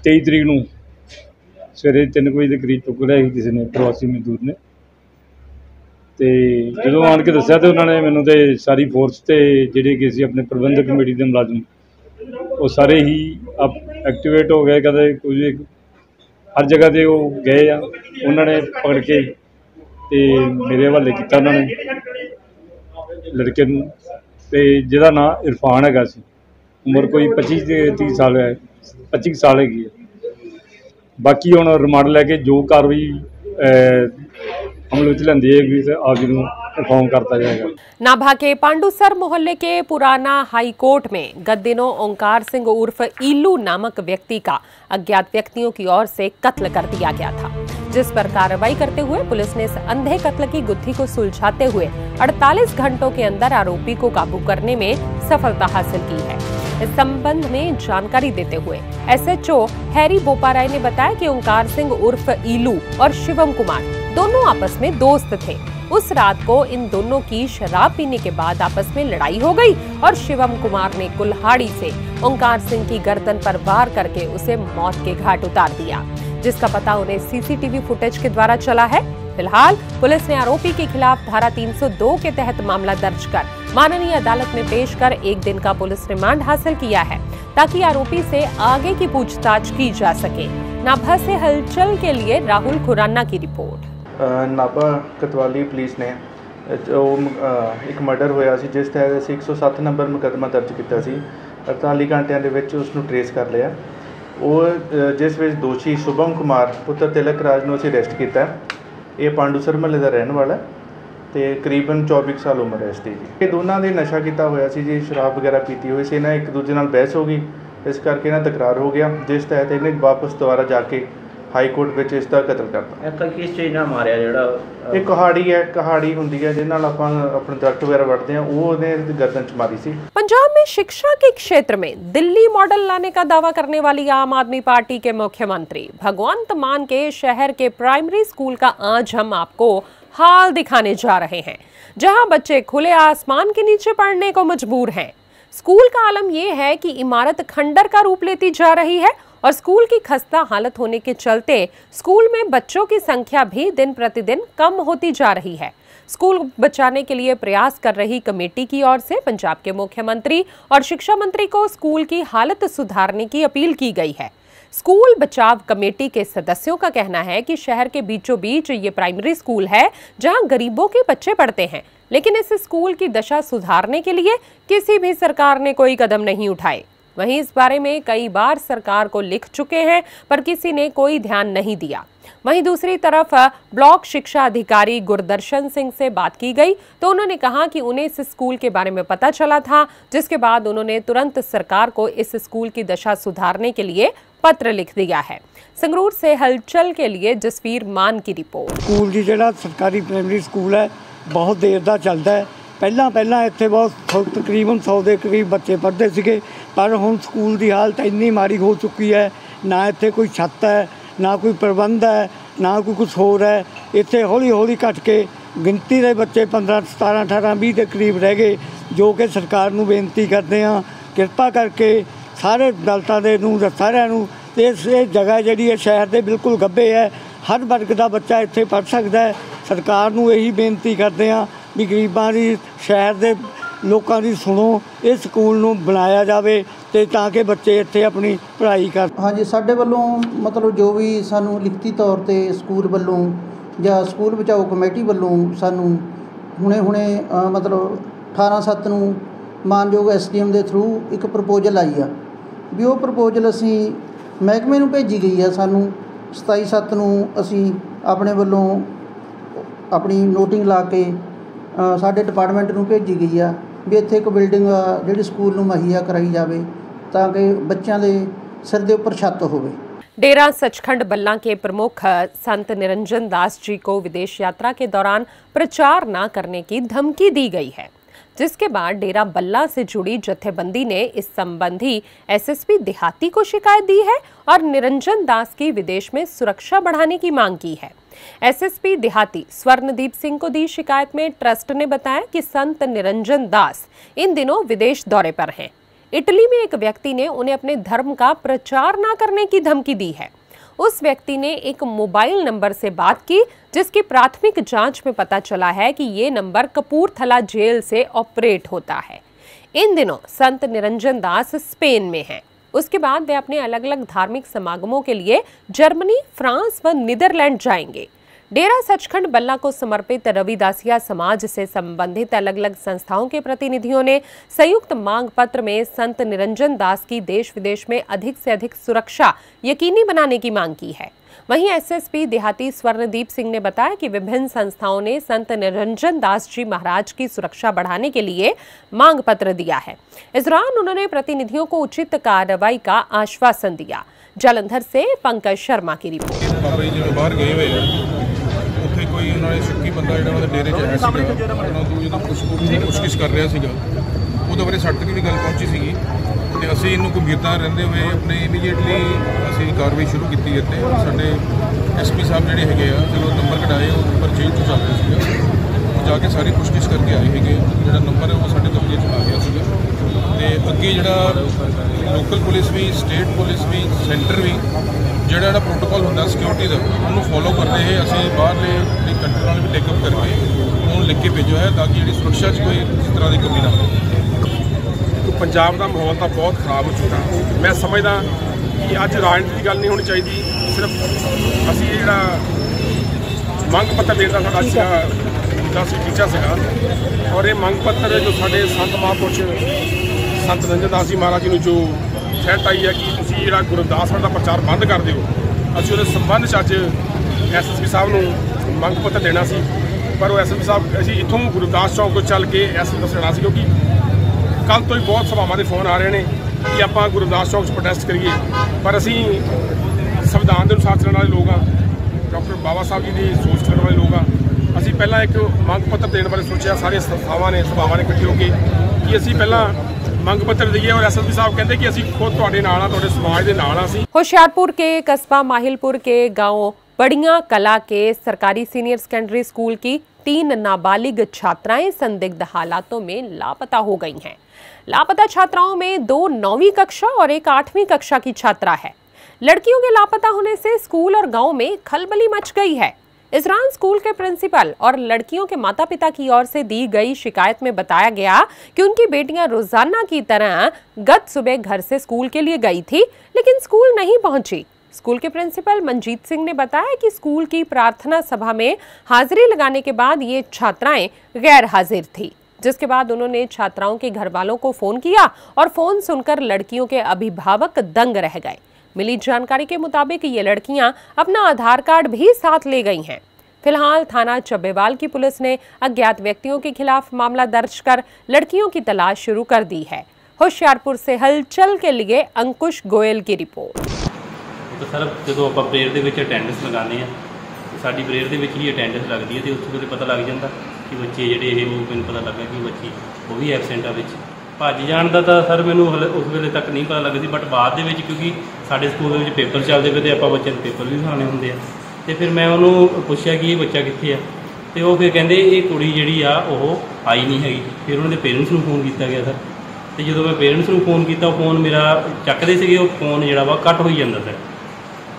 23 ਤਰੀਕ ਨੂੰ ਸਵੇਰੇ 3 ਵਜੇ ਦੇ ਕਰੀਬ ਟੁਕੜਿਆ ਸੀ ਕਿਸੇ ਨੇ ਪ੍ਰਵਾਸੀ ਮਜ਼ਦੂਰ ਨੇ ਤੇ ਜਦੋਂ ਆਣ ਕੇ ਦੱਸਿਆ ਤੇ ਉਹਨਾਂ ਨੇ ਮੈਨੂੰ ਤੇ ਸਾਰੀ ਫੋਰਸ ਤੇ ਜਿਹੜੇ ਕਿ ਸੀ ਆਪਣੇ ਪ੍ਰਬੰਧਕ ਕਮੇਟੀ ਦੇ ਮੁਲਾਜ਼ਮ, ਉਹ ਸਾਰੇ ਹੀ ਅਪ ਐਕਟੀਵੇਟ ਹੋ ਗਏ, ਕਦੇ ਕੁਝ ਹਰ ਜਗ੍ਹਾ ਤੇ ਉਹ ਗਏ ਆ, ਉਹਨਾਂ ਨੇ ਪਕੜ ਕੇ ਤੇ ਮੇਰੇ ਹਵਾਲੇ ਕੀਤਾ ਉਹਨਾਂ ਨੇ ਲੜਕੇ ਨੂੰ ਤੇ ਜਿਹਦਾ ਨਾਂ ਇਰਫਾਨ ਹੈਗਾ ਸੀ, ਉਮਰ ਕੋਈ 25 ਤੇ 30 ਸਾਲ ਹੈ 25 ਸਾਲ ਹੈਗੀ ਹੈ। ਬਾਕੀ ਹੁਣ ਰਿਮਾਂਡ ਲੈ ਕੇ ਜੋ ਕਾਰਵਾਈ नाभा के पांडुसर मोहल्ले के पुराना हाई कोर्ट में गत दिनों ओंकार सिंह उर्फ़ ईलू नामक व्यक्ति का अज्ञात व्यक्तियों की ओर से कत्ल कर दिया गया था, जिस पर कार्रवाई करते हुए पुलिस ने इस अंधे कत्ल की गुत्थी को सुलझाते हुए 48 घंटों के अंदर आरोपी को काबू करने में सफलता हासिल की है। इस संबंध में जानकारी देते हुए। एसएचओ हैरी बोपाराय ने बताया कि ओंकार सिंह उर्फ़ ईलू और शिवम कुमार दोनों आपस में दोस्त थे। उस रात को इन दोनों की शराब पीने के बाद आपस में लड़ाई हो गई और शिवम कुमार ने कुल्हाड़ी से ओंकार सिंह की गर्दन पर वार करके उसे मौत के घाट उतार दिया, जिसका पता उन्हें सीसीटीवी फुटेज के द्वारा चला है। फ़िलहाल, पुलिस ने आरोपी के खिलाफ धारा 302 के तहत मामला दर्ज कर माननीय अदालत में पेश कर एक दिन का पुलिस रिमांड हासिल किया है ताकि आरोपी से आगे की पूछताछ की जा सके नाभा से हलचल के लिए राहुल खुराना की रिपोर्ट ਅ, ਨਾਭਾ ਕਤਵਾਲੀ ਪੁਲਿਸ ਨੇ ਅ, ਜੋ ਅ, ਇੱਕ ਮਰਡਰ ਹੋਇਆ ਸੀ ਜਿਸ ਤਹਿਤ ਅਸੀਂ 107 ਨੰਬਰ ਮੁਕੱਦਮਾ ਦਰਜ ਕੀਤਾ ਸੀ 48 ਘੰਟਿਆਂ ਦੇ ਵਿੱਚ ਉਸ ਨੂੰ ਟਰੇਸ ਕਰ ਲਿਆ ਉਹ ਅ, ਜਿਸ ਵਿੱਚ ਦੋਸ਼ੀ ਸ਼ੁਭਮ ਕੁਮਾਰ ਪੁੱਤਰ ਤਿਲਕ ਰਾਜ ਨੂੰ ਅਸੀਂ ਅਰੈਸਟ ਕੀਤਾ ਇਹ ਪਾਂਡੂਸਰ ਮਹੱਲੇ ਦਾ ਰਹਿਣ ਵਾਲਾ ਹੈ ਤੇ ਕਰੀਬਨ 24 ਕੁ ਸਾਲ ਉਮਰ ਹੈ ਇਸ ਦੀ। ਜੀ ਇਹ ਦੋਨਾਂ ਦੇ ਨਸ਼ਾ ਕੀਤਾ ਹੋਇਆ ਸੀ ਜੀ, ਸ਼ਰਾਬ ਵਗੈਰਾ ਪੀਤੀ ਹੋਈ ਸੀ। ਇਹਨਾਂ ਇੱਕ ਦੂਜੇ ਨਾਲ ਬਹਿਸ ਹੋ ਗਈ। ਇਸ ਕਰਕੇ ਇਹਨਾਂ ਤਕਰਾਰ ਹੋ ਗਿਆ। ਜਿਸ ਤਹਿਤ ਇਹਨੇ ਵਾਪਸ ਦੁਬਾਰਾ ਜਾ ਕੇ ਹਾਈ ਕੋਰਟ ਵਿੱਚ ਇਸ ਦਾ ਕਤਲ ਕਰਤਾ ਇੱਕ ਕਿਸ ਚੀਜ਼ ਨਾਲ ਮਾਰਿਆ ਜਿਹੜਾ ਅਹ, ਇਹ ਕਹਾੜੀ ਹੈ ਕਹਾੜੀ ਹੁੰਦੀ ਹੈ ਜਿਹਦੇ ਨਾਲ ਆਪਾਂ ਆਪਣੇ ਦਰਖਤ ਵਗੈਰਾ ਵੱਢਦੇ ਆ ਉਹ ਉਹਨੇ ਗਰਦਨ ਚ ਮਾਰੀ ਸੀ पंजाब में शिक्षा के क्षेत्र में दिल्ली मॉडल लाने का दावा करने वाली आम आदमी पार्टी के मुख्यमंत्री भगवंत मान के शहर के प्राइमरी स्कूल का आज हम आपको हाल दिखाने जा रहे हैं जहां बच्चे खुले आसमान के नीचे पढ़ने को मजबूर हैं स्कूल का आलम यह है कि इमारत खंडर का रूप लेती जा रही है और स्कूल की खस्ता हालत होने के चलते स्कूल में बच्चों की संख्या भी दिन प्रतिदिन कम होती जा रही है। स्कूल बचाने के लिए प्रयास कर रही कमेटी की ओर से पंजाब के मुख्यमंत्री और शिक्षा मंत्री को स्कूल की हालत सुधारने की अपील की गई है। स्कूल बचाव कमेटी के सदस्यों का कहना है कि शहर के बीचों बीच ये प्राइमरी स्कूल है, जहाँ गरीबों के बच्चे पढ़ते हैं। लेकिन इस स्कूल की दशा सुधारने के लिए किसी भी सरकार ने कोई कदम नहीं उठाए। वहीं इस बारे में कई बार सरकार को लिख चुके हैं, पर किसी ने कोई ध्यान नहीं दिया। वहीं दूसरी तरफ़, ब्लॉक शिक्षा अधिकारी गुरदर्शन सिंह से बात की गई तो उन्होंने कहा कि उन्हें इस स्कूल के बारे में पता चला था, जिसके बाद उन्होंने तुरंत सरकार को इस स्कूल की दशा सुधारने के लिए पत्र लिख दिया है। संगरूर से हलचल के लिए जसवीर मान की रिपोर्ट। स्कूल जी जरा सरकारी प्राइमरी स्कूल है, बहुत देर का चलता है। ਪਹਿਲਾਂ ਪਹਿਲਾਂ ਇੱਥੇ ਬਹੁਤ ਥੋ- ਤਕਰੀਬਨ 100 ਦੇ ਕਰੀਬ ਬੱਚੇ ਪੜ੍ਹਦੇ ਸੀਗੇ, ਪਰ ਹੁਣ ਸਕੂਲ ਦੀ ਹਾਲਤ ਇੰਨੀ ਮਾੜੀ ਹੋ ਚੁੱਕੀ ਹੈ, ਨਾ ਇੱਥੇ ਕੋਈ ਛੱਤ ਹੈ, ਨਾ ਕੋਈ ਪ੍ਰਬੰਧ ਹੈ, ਨਾ ਕੋਈ ਕੁਝ ਹੋਰ ਹੈ। ਇੱਥੇ ਹੌਲੀ ਹੌਲੀ ਘਟ ਕੇ ਗਿਣਤੀ ਦੇ ਬੱਚੇ 15 17 18 20 ਦੇ ਕਰੀਬ ਰਹਿ ਗਏ, ਜੋ ਕਿ ਸਰਕਾਰ ਨੂੰ ਬੇਨਤੀ ਕਰਦੇ ਹਾਂ, ਕਿਰਪਾ ਕਰਕੇ ਸਾਰੇ ਦਲਤਾਂ ਦੇ ਨੂੰ ਸਾਰਿਆਂ ਨੂੰ ਇਸ ਇਹ ਜਗ੍ਹਾ ਜਿਹੜੀ ਹੈ ਸ਼ਹਿਰ ਦੇ ਬਿਲਕੁਲ ਗੱਬੇ ਹੈ, ਹਰ ਵਰਗ ਦਾ ਬੱਚਾ ਇੱਥੇ ਪੜ੍ਹ ਸਕਦਾ ਹੈ। ਸਰਕਾਰ ਨੂੰ ਇਹੀ ਬੇਨਤੀ ਕਰਦੇ ਹਾਂ ਵੀ ਗਰੀਬਾਂ ਦੀ ਸ਼ਹਿਰ ਦੇ ਲੋਕਾਂ ਦੀ ਸੁਣੋ, ਇਹ ਸਕੂਲ ਨੂੰ ਬਣਾਇਆ ਜਾਵੇ ਤੇ ਤਾਂ ਕਿ ਬੱਚੇ ਇੱਥੇ ਆਪਣੀ ਪੜ੍ਹਾਈ ਕਰ ਹਾਂਜੀ, ਸਾਡੇ ਵੱਲੋਂ ਮਤਲਬ ਜੋ ਵੀ ਸਾਨੂੰ ਲਿਖਤੀ ਤੌਰ ਤੇ ਸਕੂਲ ਵੱਲੋਂ ਜਾਂ ਸਕੂਲ ਬਚਾਓ ਕਮੇਟੀ ਵੱਲੋਂ ਸਾਨੂੰ ਹੁਣੇ ਹੁਣੇ ਮਤਲਬ 18 ਸੱਤ ਨੂੰ ਮਾਨਯੋਗ ਐਸਡੀਐਮ ਦੇ ਥਰੂ ਇੱਕ ਪ੍ਰਪੋਜ਼ਲ ਆਈ ਆ। ਵੀ ਉਹ ਪ੍ਰਪੋਜ਼ਲ ਅਸੀਂ ਮਹਿਕਮੇ ਨੂੰ ਭੇਜੀ ਗਈ ਆ ਸਾਨੂੰ। 27 ਸੱਤ ਨੂੰ ਅਸੀਂ ਆਪਣੇ ਵੱਲੋਂ ਆਪਣੀ ਨੋਟਿੰਗ ਲਾ ਕੇ ਸਾਡੇ ਡਿਪਾਰਟਮੈਂਟ ਨੂੰ ਭੇਜੀ ਗਈ ਆ ਵੀ ਇੱਥੇ ਇੱਕ ਬਿਲਡਿੰਗ ਆ ਜਿਹੜੀ ਸਕੂਲ ਨੂੰ ਮੁਹੱਈਆ ਕਰਾਈ ਜਾਵੇ ਤਾਂ ਕਿ ਬੱਚਿਆਂ ਦੇ ਸਿਰ ਦੇ ਉੱਪਰ ਛੱਤ ਹੋਵੇ डेरा सचखंड बल्ला के प्रमुख संत निरंजन दास जी को विदेश यात्रा के दौरान प्रचार न करने की धमकी दी गई है जिसके बाद डेरा बल्ला से जुड़ी जत्थेबंदी ने इस संबंधी एसएसपी देहाती को शिकायत दी है और निरंजन दास की विदेश में सुरक्षा बढ़ाने की मांग की है। एसएसपी देहाती स्वर्णदीप सिंह को दी शिकायत में ट्रस्ट ने बताया कि संत निरंजन दास इन दिनों विदेश दौरे पर हैं। इटली में एक व्यक्ति ने उन्हें अपने धर्म का प्रचार न करने की धमकी दी है। उस व्यक्ति ने एक मोबाइल नंबर से बात की, जिसकी प्राथमिक जाँच में पता चला है कि ये नंबर कपूरथला जेल से ऑपरेट होता है। इन दिनों संत निरंजन दास स्पेन में हैं। उसके बाद वे अपने अलग अलग धार्मिक समागमों के लिए जर्मनी, फ्रांस व नीदरलैंड जाएँगे। डेरा सचखंड बल्ला को समर्पित रविदासिया समाज से संबंधित अलग अलग संस्थाओं के प्रतिनिधियों ने संयुक्त मांग पत्र में संत निरंजन दास की देश विदेश में अधिक से अधिक सुरक्षा यकीनी बनाने की मांग की है। वहीं एसएसपी देहाती स्वर्णदीप सिंह ने बताया कि विभिन्न संस्थाओं ने संत निरंजन दास जी महाराज की सुरक्षा बढ़ाने के लिए मांग पत्र दिया है। इस दौरान उन्होंने प्रतिनिधियों को उचित कार्रवाई का आश्वासन दिया। जालंधर से पंकज शर्मा की रिपोर्ट। ਕੋਈ ਉਹਨਾਂ ਨੇ ਸ਼ੱਕੀ ਬੰਦਾ ਜਿਹੜਾ ਉਹਦੇ ਡੇਰੇ 'ਚ ਆਇਆ ਸੀਗਾ ਉਹਨਾਂ ਤੋਂ ਜਦੋਂ ਪੁੱਛ ਦੀ ਕੋਸ਼ਿਸ਼ ਕਰ ਰਿਹਾ ਸੀਗਾ ਉਹਦੇ ਬਾਰੇ ਸਾਡੇ ਤੱਕ ਵੀ ਗੱਲ ਪਹੁੰਚੀ ਸੀਗੀ। ਤੇ ਅਸੀਂ ਇਹਨੂੰ ਗੰਭੀਰਤਾ ਰਹਿੰਦੇ ਹੋਏ ਆਪਣੇ ਇਮੀਡੀਏਟਲੀ ਅਸੀਂ ਕਾਰਵਾਈ ਸ਼ੁਰੂ ਕੀਤੀ ਇੱਥੇ ਸਾਡੇ ਐਸਪੀ ਸਾਹਿਬ ਜਿਹੜੇ ਹੈਗੇ ਆ ਜਦੋਂ ਨੰਬਰ ਕਢਾਏ ਉਹ ਨੰਬਰ ਜੇਲ੍ਹ 'ਚ ਚੱਲ ਰਿਹਾ ਸੀਗਾ। ਉਹ ਜਾ ਕੇ ਸਾਰੀ ਪੁੱਛਗਿੱਛ ਕਰਕੇ ਆਏ ਹੈਗੇ ਜਿਹੜਾ ਨੰਬਰ ਹੈ ਉਹ ਸਾਡੇ ਕਬਜ਼ੇ 'ਚ ਆ ਗਿਆ ਸੀਗਾ। ਤੇ ਅੱਗੇ ਜਿਹੜਾ ਲੋਕਲ ਪੁਲਿਸ ਵੀ, ਸਟੇਟ ਪੁਲਿਸ ਵੀ, ਸੈਂਟਰ ਵੀ, ਜਿਹੜਾ ਜਿਹੜਾ ਪ੍ਰੋਟੋਕਾਲ ਹੁੰਦਾ ਸਿਕਿਉਰਿਟੀ ਦਾ, ਉਹਨੂੰ ਫੋਲੋ ਕਰਦੇ ਹੋਏ ਅਸੀਂ ਬਾਹਰਲੇ ਜਿਹੜੀ ਕੰਟਰੀ ਨਾਲ ਵੀ ਟੇਕਅਪ ਕਰਕੇ ਉਹਨੂੰ ਲਿਖ ਕੇ ਭੇਜਿਆ ਹੈ ਤਾਂ ਕਿ ਜਿਹੜੀ ਸੁਰੱਖਿਆ 'ਚ ਕੋਈ ਇਸ ਤਰ੍ਹਾਂ ਦੀ ਕਮੀ ਨਾ ਹੋਵੇ। ਪੰਜਾਬ ਦਾ ਮਾਹੌਲ ਤਾਂ ਬਹੁਤ ਖਰਾਬ ਹੋ ਚੁੱਕਾ। ਮੈਂ ਸਮਝਦਾ ਕਿ ਅੱਜ ਰਾਜਨੀਤੀ ਦੀ ਗੱਲ ਨਹੀਂ ਹੋਣੀ ਚਾਹੀਦੀ, ਸਿਰਫ ਅਸੀਂ ਜਿਹੜਾ ਮੰਗ ਪੱਤਰ ਦੇਣ ਦਾ ਸਾਡਾ ਸੀਗਾ, ਦਾ ਸੀ ਟੀਚਾ ਸੀਗਾ ਔਰ ਇਹ ਮੰਗ ਪੱਤਰ ਜੋ ਸਾਡੇ ਸੰਤ ਮਹਾਂਪੁਰਸ਼ ਸੰਤ ਰੰਜਨ ਦਾਸ ਜੀ ਮਹਾਰਾਜ ਜੀ ਨੂੰ ਜੋ ਸ਼ਹਿਤ ਆਈ ਹੈ ਕਿ ਤੁਸੀਂ ਜਿਹੜਾ ਗੁਰਦਾਸ ਸਾਹਿਬ ਦਾ ਪ੍ਰਚਾਰ ਬੰਦ ਕਰ ਦਿਓ, ਅਸੀਂ ਉਹਦੇ ਸੰਬੰਧ 'ਚ ਅੱਜ ਐਸਐਸਪੀ ਸਾਹਿਬ ਨੂੰ ਮੰਗ ਪੱਤਰ ਦੇਣਾ ਸੀ। ਪਰ ਉਹ ਐਸਐਸਪੀ ਸਾਹਿਬ, ਅਸੀਂ ਇੱਥੋਂ ਗੁਰਦਾਸ ਚੌਂਕ ਤੋਂ ਚੱਲ ਕੇ ਐਸਐਸਪੀ ਦਾ ਦੇਣਾ ਸੀ ਕਿਉਂਕਿ ਕੱਲ ਤੋਂ ਹੀ ਬਹੁਤ ਸਭਾਵਾਂ ਦੇ ਫੋਨ ਆ ਰਹੇ ਨੇ ਕਿ ਆਪਾਂ ਗੁਰਦਾਸ ਚੌਕ 'ਚ ਪ੍ਰੋਟੈਸਟ ਕਰੀਏ। ਪਰ ਅਸੀਂ ਸੰਵਿਧਾਨ ਦੇ ਅਨੁਸਾਰ ਚੱਲਣ ਵਾਲੇ ਲੋਕ ਆ, ਡਾਕਟਰ ਬਾਬਾ ਸਾਹਿਬ ਜੀ ਦੀ ਸੋਚ ਚੱਲਣ ਵਾਲੇ ਲੋਕ ਆ। ਅਸੀਂ ਪਹਿਲਾਂ ਇੱਕ ਮੰਗ ਪੱਤਰ ਦੇਣ ਬਾਰੇ ਸੋਚਿਆ, ਸਾਰੇ ਸੰਸਥਾਵਾਂ ਨੇ, ਸਭਾਵਾਂ ਨੇ ਇਕੱਠੇ ਹੋ ਕੇ ਕਿ ਅਸੀਂ ਪਹਿਲਾਂ ਮੰਗ ਪੱਤਰ ਦਈਏ ਔਰ ਐਸਐਸਪੀ ਸਾਹਿਬ ਕਹਿੰਦੇ ਕਿ ਅਸੀਂ ਖੁਦ ਤੁਹਾਡੇ ਨਾਲ ਆ ਤੁਹਾਡੇ ਸਮਾਜ ਦੇ ਨਾਲ ਆ ਅਸੀਂ होशियारपुर के कस्बा माहिलपुर के गांव बड़िया कला के सरकारी सीनियर सेकेंडरी स्कूल की तीन नाबालिग छात्राएं संदिग्ध हालातों में लापता हो गई हैं लापता छात्राओं में दो नौवीं कक्षा और एक आठवीं कक्षा की छात्रा है लड़कियों के लापता होने से स्कूल और गांव में खलबली मच गई है इस दौरान स्कूल के प्रिंसिपल और लड़कियों के माता पिता की ओर से दी गई शिकायत में बताया गया कि उनकी बेटियाँ रोज़ाना की तरह गत सुबह घर से स्कूल के लिए गई थी, लेकिन स्कूल नहीं पहुँची। स्कूल के प्रिंसिपल मंजीत सिंह ने बताया कि स्कूल की प्रार्थना सभा में हाजिरी लगाने के बाद ये छात्राएँ गैर हाजिर थी, जिसके बाद उन्होंने छात्राओं के घर वालों को फ़ोन किया और फ़ोन सुनकर लड़कियों के अभिभावक दंग रह गए। मिली जानकारी के मुताबिक ये लड़कियां अपना आधार कार्ड भी साथ ले गई हैं फिलहाल थाना चब्बेवाल की पुलिस ने अज्ञात व्यक्तियों के खिलाफ मामला दर्ज कर लड़कियों की तलाश शुरू कर दी है होशियारपुर से हलचल के लिए अंकुश गोयल की रिपोर्ट ਤਾਂ ਸਰ ਜਦੋਂ ਆਪਾਂ ਪ੍ਰੇਅਰ ਦੇ ਵਿੱਚ ਅਟੈਂਡੈਂਸ ਲਗਾਉਂਦੇ ਆ ਸਾਡੀ ਪ੍ਰੇਅਰ ਦੇ ਵਿੱਚ ਹੀ ਅਟੈਂਡੈਂਸ ਲੱਗਦੀ ਹੈ ਤੇ ਉਸ ਵੇਲੇ ਪਤਾ ਲੱਗ ਜਾਂਦਾ ਕਿ ਬੱਚੇ ਜਿਹੜੇ ਇਹ ਉਹ ਮੈਨੂੰ ਪਤਾ ਲੱਗਾ ਕਿ ਬੱਚੀ ਉਹ ਵੀ ਐਬਸੈਂਟ ਆ ਵਿੱਚ ਭੱਜ ਜਾਣ ਦਾ ਤਾਂ ਸਰ ਮੈਨੂੰ ਹਲੇ ਉਸ ਵੇਲੇ ਤੱਕ ਨਹੀਂ ਪਤਾ ਲੱਗਾ ਸੀ ਬਟ ਬਾਅਦ ਦੇ ਵਿੱਚ ਕਿਉਂਕਿ ਸਾਡੇ ਸਕੂਲ ਦੇ ਵਿੱਚ ਪੇਪਰ ਚੱਲਦੇ ਪਏ ਤੇ ਆਪਾਂ ਬੱਚਿਆਂ ਨੂੰ ਪੇਪਰ ਵੀ ਦਿਖਾਉਣੇ ਹੁੰਦੇ ਆ। ਤੇ ਫਿਰ ਮੈਂ ਉਹਨੂੰ ਪੁੱਛਿਆ ਕਿ ਇਹ ਬੱਚਾ ਕਿੱਥੇ ਆ? ਤੇ ਉਹ ਫਿਰ ਕਹਿੰਦੇ ਇਹ ਕੁੜੀ ਜਿਹੜੀ ਆ, ਉਹ ਆਈ ਨਹੀਂ ਹੈਗੀ। ਫਿਰ ਉਹਨਾਂ ਦੇ ਪੇਰੈਂਟਸ ਨੂੰ ਫੋਨ ਕੀਤਾ ਗਿਆ ਸਰ। ਤੇ ਜਦੋਂ ਮੈਂ ਪੇਰੈਂਟਸ ਨੂੰ ਫੋਨ ਕੀਤਾ, ਉਹ ਫੋਨ ਮੇਰਾ ਚੱਕਦੇ ਸੀਗੇ, ਉਹ ਫੋਨ ਜਿਹੜਾ ਵਾ ਕੱਟ ਹੋਈ ਜਾਂਦਾ ਸਰ।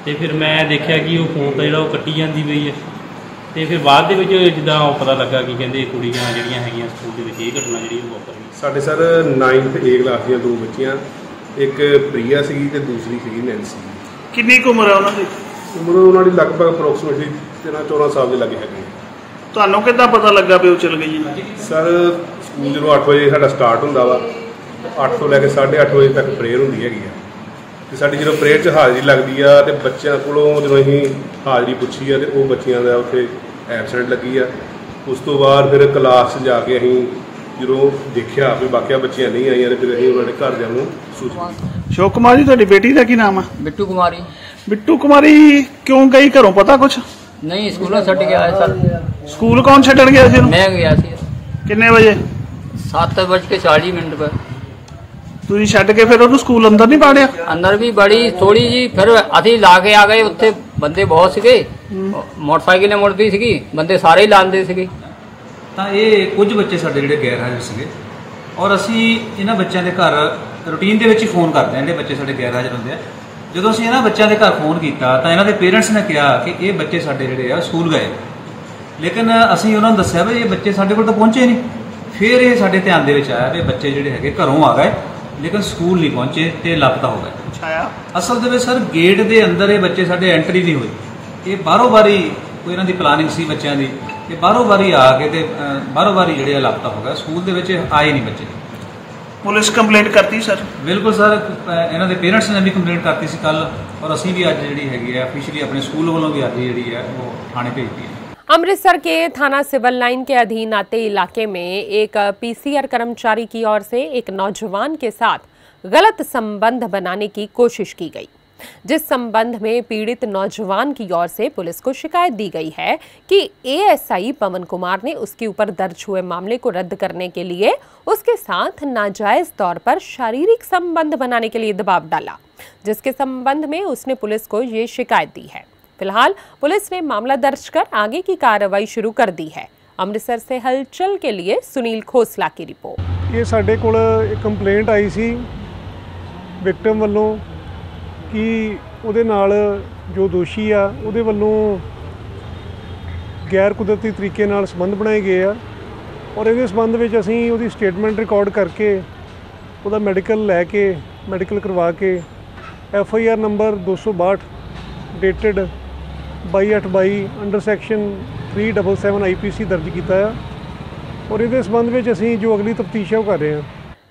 ਤੇ ਫਿਰ ਮੈਂ ਦੇਖਿਆ ਕਿ ਉਹ ਫੋਨ ਤਾਂ ਜਿਹੜਾ ਉਹ ਕੱਟੀ ਜਾਂਦੀ ਪਈ ਹੈ ਤੇ ਫਿਰ ਬਾਅਦ ਦੇ ਵਿੱਚ ਜਿੱਦਾਂ ਉਹ ਪਤਾ ਲੱਗਾ ਕਿ ਕਹਿੰਦੇ ਕੁੜੀਆਂ ਜਿਹੜੀਆਂ ਹੈਗੀਆਂ ਸਕੂਲ ਦੇ ਵਿੱਚ ਇਹ ਘਟਨਾ ਜਿਹੜੀ ਉਹ ਵਾਪਰ। ਗਈ ਸਾਡੇ ਸਰ 9th ਏ ਕਲਾਸ ਦੀਆਂ ਦੋ ਬੱਚੀਆਂ ਇੱਕ ਪ੍ਰਿਆ ਸੀਗੀ ਤੇ ਦੂਸਰੀ ਸੀਗੀ ਨੈਂਸੀ ਕਿੰਨੀ ਕੁ ਉਮਰ ਹੈ ਉਹਨਾਂ ਦੀ? ਉਮਰ ਉਹਨਾਂ ਦੀ ਲਗਭਗ ਅਪਰੋਕਸੀਮੇਟਲੀ 13 14 ਸਾਲ ਦੇ ਲੱਗੇ ਹੈਗੇ। ਤੁਹਾਨੂੰ ਕਿੱਦਾਂ ਪਤਾ ਲੱਗਾ ਵੀ ਉਹ ਚਲ ਗਈ ਜੀ? ਸਰ ਸਕੂਲ ਜਦੋਂ 8 ਵਜੇ ਸਾਡਾ ਸਟਾਰਟ ਹੁੰਦਾ ਵਾ 8 ਤੋਂ ਲੈ ਕੇ 8:30 ਵਜੇ ਤੱਕ ਪ੍ਰੇਅਰ ਹੁੰਦੀ ਹੈਗੀ ਆ। ਤੇ ਸਾਡੀ ਜਦੋਂ ਪ੍ਰੇਅਰ 'ਚ ਹਾਜ਼ਰੀ ਲੱਗਦੀ ਆ ਤੇ ਬੱਚਿਆਂ ਕੋਲੋਂ ਜਦੋਂ ਅਸੀਂ ਹਾਜ਼ਰੀ ਪੁੱਛੀ ਆ ਤੇ ਉਹ ਬੱਚਿਆਂ ਦਾ ਉੱਥੇ ਐਬਸੈਂਟ ਲੱਗੀ ਆ। ਉਸ ਤੋਂ ਬਾਅਦ ਫਿਰ ਕਲਾਸ 'ਚ ਜਾ ਕੇ ਅਸੀਂ ਜਦੋਂ ਦੇਖਿਆ ਵੀ ਬਾਕੀਆਂ ਬੱਚੀਆਂ ਨਹੀਂ ਆਈਆਂ ਤੇ ਫਿਰ ਅਸੀਂ ਉਹਨਾਂ ਦੇ ਘਰਦਿਆਂ ਨੂੰ ਸੂਚਿਤ ਸ਼ੋਕ ਕੁਮਾਰੀ ਤੁਹਾਡੀ ਬੇਟੀ ਦਾ ਕੀ ਨਾਮ ਆ? ਬਿੱਟੂ ਕੁਮਾਰੀ ਬਿੱਟੂ ਕੁਮਾਰੀ ਕਿਉਂ ਗਈ? ਘਰੋਂ ਪਤਾ ਕੁਛ? ਨਹੀਂ ਸਕੂਲੋਂ ਛੱਡ ਕੇ ਆਇਆ ਸਰ। ਸਕੂਲ ਕੌਣ ਛੱਡਣ ਗਿਆ ਸੀ ਉਹਨੂੰ? ਮੈਂ ਗਿਆ ਸੀ। ਕਿੰਨੇ ਵਜੇ? 7:40 ਮਿੰਟ ਪਰ। ਤੁਸੀਂ ਛੱਡ ਕੇ ਫਿਰ ਉਹਨੂੰ ਸਕੂਲ ਅੰਦਰ ਨਹੀਂ ਪਾੜਿਆ? ਅੰਦਰ ਵੀ ਬੜੀ ਥੋੜੀ ਜੀ ਫਿਰ ਅਸੀਂ ਲਾ ਕੇ ਆ ਗਏ ਉੱਥੇ। ਬੰਦੇ ਬਹੁਤ ਸੀਗੇ। ਮੋਟਰਸਾਈਕਲ ਨੇ ਮੁੜਦੀ ਸੀਗੀ ਬੰਦੇ ਸਾਰੇ ਹੀ ਲਾਉਂਦੇ ਸੀਗੇ। ਤਾਂ ਇਹ ਕੁਝ ਬੱਚੇ ਸਾਡੇ ਜਿਹੜੇ ਗੈਰ ਹਾਜ਼ਰ ਸੀਗੇ। ਔਰ ਅਸੀਂ ਇਹਨਾਂ ਬੱਚਿਆਂ ਦੇ ਘਰ ਰੂਟੀਨ ਦੇ ਵਿੱਚ ਹੀ ਫੋਨ ਕਰਦੇ ਹਾਂ ਜਿਹੜੇ ਬੱਚੇ ਸਾਡੇ ਗੈਰ ਹਾਜ਼ਰ ਹੁੰਦੇ ਆ। ਜਦੋਂ ਅਸੀਂ ਇਹਨਾਂ ਬੱਚਿਆਂ ਦੇ ਘਰ ਫੋਨ ਕੀਤਾ ਤਾਂ ਇਹਨਾਂ ਦੇ ਪੇਰੈਂਟਸ ਨੇ ਕਿਹਾ ਕਿ ਇਹ ਬੱਚੇ ਸਾਡੇ ਜਿਹੜੇ ਆ ਸਕੂਲ ਗਏ। ਲੇਕਿਨ ਅਸੀਂ ਉਹਨਾਂ ਨੂੰ ਦੱਸਿਆ ਵੀ ਇਹ ਬੱਚੇ ਸਾਡੇ ਕੋਲ ਤਾਂ ਪਹੁੰਚੇ ਨਹੀਂ। ਫਿਰ ਇਹ ਸਾਡੇ ਧਿਆਨ ਦੇ ਵਿੱਚ ਆਇਆ ਵੀ ਬੱਚੇ ਜਿਹੜੇ ਹੈਗੇ ਘਰੋਂ ਆ ਗਏ। ਲੇਕਿਨ ਸਕੂਲ ਨਹੀਂ ਪਹੁੰਚੇ ਤੇ ਲਾਪਤਾ ਹੋ ਗਏ। ਛਾਇਆ? ਅਸਲ ਦੇ ਵਿੱਚ ਸਰ ਗੇਟ ਦੇ ਅੰਦਰ ਇਹ ਬੱਚੇ ਸਾਡੇ ਐਂਟਰੀ ਨਹੀਂ ਹੋਈ ਇਹ ਬਾਹਰੋਂ ਬਾਰੀ ਕੋਈ ਇਹਨਾਂ ਦੀ ਪਲਾਨਿੰਗ ਸੀ ਬੱਚਿਆਂ ਦੀ ਇਹ ਬਾਹਰੋਂ ਬਾਰੀ ਆ ਕੇ ਤੇ ਬਾਹਰੋਂ ਬਾਰੀ ਜਿਹੜੇ ਲਾਪਤਾ ਹੋ ਗਏ। ਸਕੂਲ ਦੇ ਵਿੱਚ ਆਏ ਨਹੀਂ ਬੱਚੇ। ਪੁਲਿਸ ਕੰਪਲੇਂਟ ਕਰਤੀ ਸਰ ਬਿਲਕੁਲ ਸਰ ਇਹਨਾਂ ਦੇ ਪੇਰੈਂਟਸ ਨੇ ਵੀ ਕੰਪਲੇਂਟ ਕਰਤੀ ਸੀ ਕੱਲ ਔਰ ਅਸੀਂ ਵੀ ਅੱਜ ਜਿਹੜੀ ਹੈਗੀ ਹੈ ਅਫੀਸ਼ੀਅਲੀ ਆਪਣੇ ਸਕੂਲ ਵੱਲੋਂ ਵੀ ਅੱਜ ਜਿਹੜੀ ਹੈ ਉਹ ਥਾਣੇ ਭੇਜਤੀ ਹੈ। अमृतसर के थाना सिविल लाइन के अधीन आते इलाके में एक पीसीआर कर्मचारी की ओर से एक नौजवान के साथ गलत संबंध बनाने की कोशिश की गई, जिस संबंध में पीड़ित नौजवान की ओर से पुलिस को शिकायत दी गई है कि एएसआई पवन कुमार ने उसके ऊपर दर्ज हुए मामले को रद्द करने के लिए उसके साथ नाजायज तौर पर शारीरिक संबंध बनाने के लिए दबाव डाला, जिसके संबंध में उसने पुलिस को ये शिकायत दी है। फिलहाल पुलिस ने मामला दर्ज कर आगे की कार्रवाई शुरू कर दी है अमृतसर से हलचल के लिए सुनील खोसला की रिपोर्ट ਇਹ ਸਾਡੇ ਕੋਲ ਇੱਕ ਕੰਪਲੇਂਟ ਆਈ ਸੀ ਵਿਕਟਮ ਵੱਲੋਂ ਕਿ ਉਹਦੇ ਨਾਲ ਜੋ ਦੋਸ਼ੀ ਆ ਉਹਦੇ ਵੱਲੋਂ ਗੈਰ ਕੁਦਰਤੀ ਤਰੀਕੇ ਨਾਲ ਸੰਬੰਧ ਬਣਾਏ ਗਏ ਆ ਔਰ ਇਹਦੇ ਸੰਬੰਧ ਵਿੱਚ ਅਸੀਂ ਉਹਦੀ ਸਟੇਟਮੈਂਟ ਰਿਕਾਰਡ ਕਰਕੇ ਉਹਦਾ ਮੈਡੀਕਲ ਲੈ ਕੇ ਮੈਡੀਕਲ ਕਰਵਾ ਕੇ F I R number 262 dated 22/22 under section 377 IPC ਦਰਜ ਕੀਤਾ ਆ। ਔਰ ਇਹਦੇ ਸੰਬੰਧ ਵਿੱਚ ਅਸੀਂ ਜੋ ਅਗਲੀ ਤਫਤੀਸ਼ ਹੈ ਉਹ ਕਰ ਰਹੇ ਹਾਂ।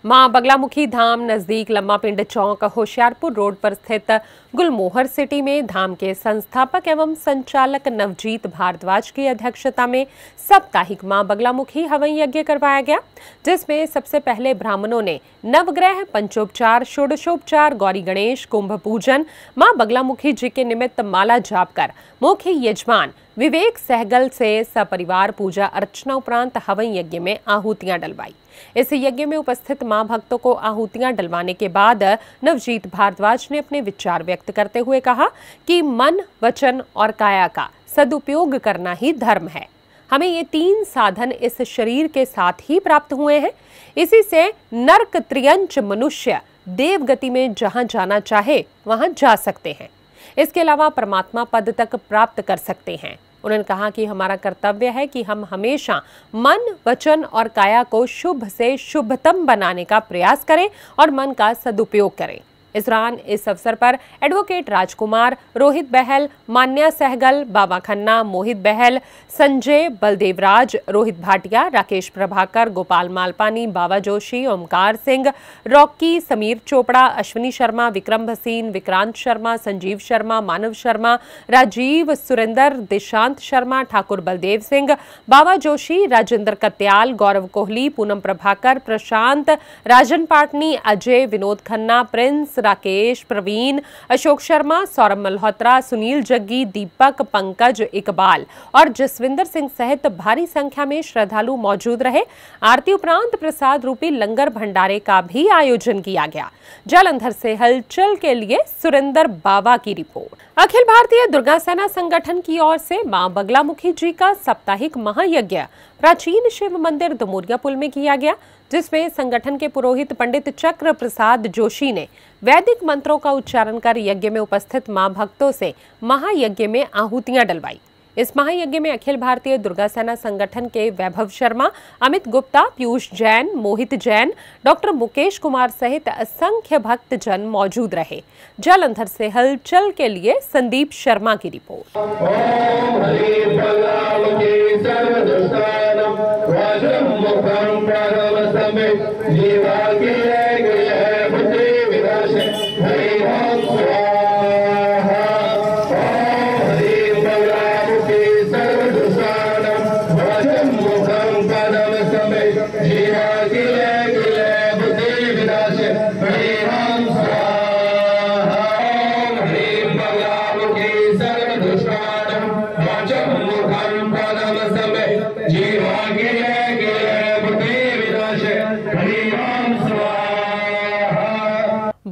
माँ बगलामुखी धाम नज़दीक लम्मा पिंड चौक, होशियारपुर रोड पर स्थित गुलमोहर सिटी में धाम के संस्थापक एवं संचालक नवजीत भारद्वाज की अध्यक्षता में साप्ताहिक माँ बगलामुखी हवन यज्ञ करवाया गया, जिसमें सबसे पहले ब्राह्मणों ने नवग्रह, पंचोपचार, षोडशोपचार, गौरी गणेश, कुंभ पूजन, माँ बगलामुखी जी के निमित्त माला जाप कर मुख्य यजमान विवेक सहगल से सपरिवार पूजा अर्चना उपरांत हवन यज्ञ में आहुतियाँ डलवाई। इस यज्ञ में उपस्थित माँ भक्तों को आहुतियाँ डलवाने के बाद नवजीत भारद्वाज ने अपने विचार व्यक्त करते हुए कहा कि मन, वचन और काया का सदुपयोग करना ही धर्म है। हमें ये तीन साधन इस शरीर के साथ ही प्राप्त हुए हैं। इसी से नर्क त्रियंच मनुष्य देव गति में जहाँ जाना चाहे, वहाँ जा सकते हैं। इसके अलावा परमात्मा पद तक प्राप्त कर सकते हैं। उन्होंने कहा कि हमारा कर्तव्य है कि हम हमेशा मन, वचन और काया को शुभ से शुभतम बनाने का प्रयास करें और मन का सदुपयोग करें। इस दौरान इस अवसर पर advocate Rajkumar, Rohit Bahl, Manya Sehgal, Baba Khanna, Mohit Bahl, Sanjay Baldevraj, Rohit Bhatia, Rakesh Prabhakar, Gopal Malpani, Baba Joshi, Omkar Singh, Rocky, Sameer Chopra, Ashwini Sharma, Vikram Bhasin, Vikrant Sharma, Sanjeev Sharma, Manav Sharma, Rajeev Surendra, Dishant Sharma, Thakur Baldev Singh, Baba Joshi, Rajendra Katyal, Gaurav Kohli, Poonam Prabhakar, Prashant, Rajan Patni, Ajay, Vinod Khanna, Prince Rakesh, Praveen, Ashok Sharma, Saurabh Malhotra, Sunil Jaggi, Deepak, Pankaj Iqbal और जसविंदर सिंह सहित भारी संख्या में श्रद्धालु मौजूद रहे। आरती उपरांत प्रसाद रूपी लंगर भंडारे का भी आयोजन किया गया। जालंधर से हलचल के लिए सुरेंद्र बाबा की रिपोर्ट। अखिल भारतीय दुर्गा सेना संगठन की ओर से माँ बगलामुखी जी का साप्ताहिक महायज्ञ। प्राचीन शिव मंदिर दुमोरिया पुल में किया गया। जिसमें संगठन के पुरोहित पंडित चक्र प्रसाद जोशी ने वैदिक मंत्रों का उच्चारण कर यज्ञ में उपस्थित माँ भक्तों से महायज्ञ में आहुतियाँ डलवाई। इस महायज्ञ में अखिल भारतीय दुर्गा सेना संगठन के वैभव शर्मा, अमित गुप्ता, पीयूष जैन, मोहित जैन, डॉक्टर मुकेश कुमार सहित असंख्य भक्त जन मौजूद रहे। जालंधर से हलचल के लिए संदीप शर्मा की रिपोर्ट।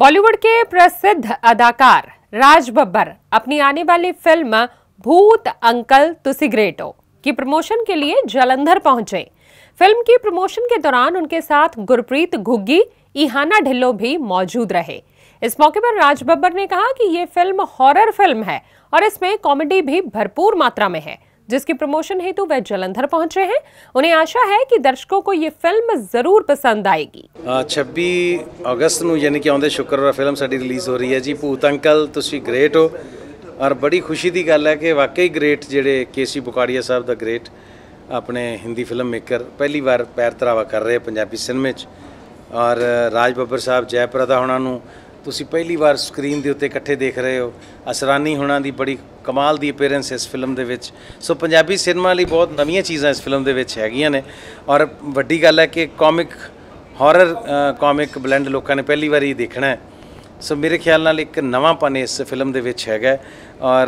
बॉलीवुड के प्रसिद्ध अदाकार राज बब्बर अपनी आने वाली फ़िल्म भूत अंकल तुसी ग्रेटो की प्रमोशन के लिए जलंधर पहुँचे। फ़िल्म की प्रमोशन के दौरान उनके साथ गुरप्रीत घुग्गी, इहाना ढिल्लो भी मौजूद रहे। इस मौके पर राज बब्बर ने कहा कि ये फ़िल्म हॉरर फ़िल्म है और इसमें कॉमेडी भी भरपूर मात्रा में है। जिसकी प्रमोशन हेतु वे जलंधर पहुंचे हैं उन्हें आशा है कि दर्शकों को ये फिल्म जरूर पसंद आएगी ਅ, 26 ਅਗਸਤ ਨੂੰ ਯਾਨੀ ਕਿ ਆਉਂਦੇ ਸ਼ੁੱਕਰਵਾਰ ਫਿਲਮ ਸਾਡੀ ਰਿਲੀਜ਼ ਹੋ ਰਹੀ ਹੈ ਜੀ ਭੂਤ ਅੰਕਲ ਤੁਸੀਂ ਗ੍ਰੇਟ ਹੋ ਔਰ ਬੜੀ ਖੁਸ਼ੀ ਦੀ ਗੱਲ ਹੈ ਕਿ ਵਾਕਈ ਗ੍ਰੇਟ ਜਿਹੜੇ ਕੇਸੀ ਬੁਕਾੜੀਆ ਸਾਹਿਬ ਦਾ ਗ੍ਰੇਟ ਆਪਣੇ ਹਿੰਦੀ ਫਿਲਮ ਮੇਕਰ ਪਹਿਲੀ ਵਾਰ ਪੈਰ ਧਰਾਵਾ ਕਰ ਰਹੇ ਪੰਜਾਬੀ ਸਿਨੇਮੇ 'ਚ ਔਰ ਰਾਜ ਬੱਬਰ ਸਾਹਿਬ ਜੈਪੁਰਾ ਹੋਣਾ ਨੂੰ ਤੁਸੀਂ ਪਹਿਲੀ ਵਾਰ ਸਕਰੀਨ ਦੇ ਉੱਤੇ ਇਕੱਠੇ ਦੇਖ ਰਹੇ ਹੋ। ਅਸਰਾਨੀ ਹੁਣਾਂ ਦੀ ਬੜੀ ਕਮਾਲ ਦੀ ਅਪੀਅਰੈਂਸ ਇਸ ਫਿਲਮ ਦੇ ਵਿੱਚ। ਸੋ ਪੰਜਾਬੀ ਸਿਨੇਮਾ ਲਈ ਬਹੁਤ ਨਵੀਆਂ ਚੀਜ਼ਾਂ ਇਸ ਫਿਲਮ ਦੇ ਵਿੱਚ ਹੈਗੀਆਂ ਨੇ। ਔਰ ਵੱਡੀ ਗੱਲ ਹੈ ਕਿ ਕਾਮਿਕ ਹਾਰਰ ਕਾਮਿਕ ਬਲੈਂਡ ਲੋਕਾਂ ਨੇ ਪਹਿਲੀ ਵਾਰੀ ਦੇਖਣਾ ਹੈ। ਸੋ ਮੇਰੇ ਖਿਆਲ ਨਾਲ ਇੱਕ ਨਵਾਂਪਨ ਇਸ ਫਿਲਮ ਦੇ ਵਿੱਚ ਹੈਗਾ ਔਰ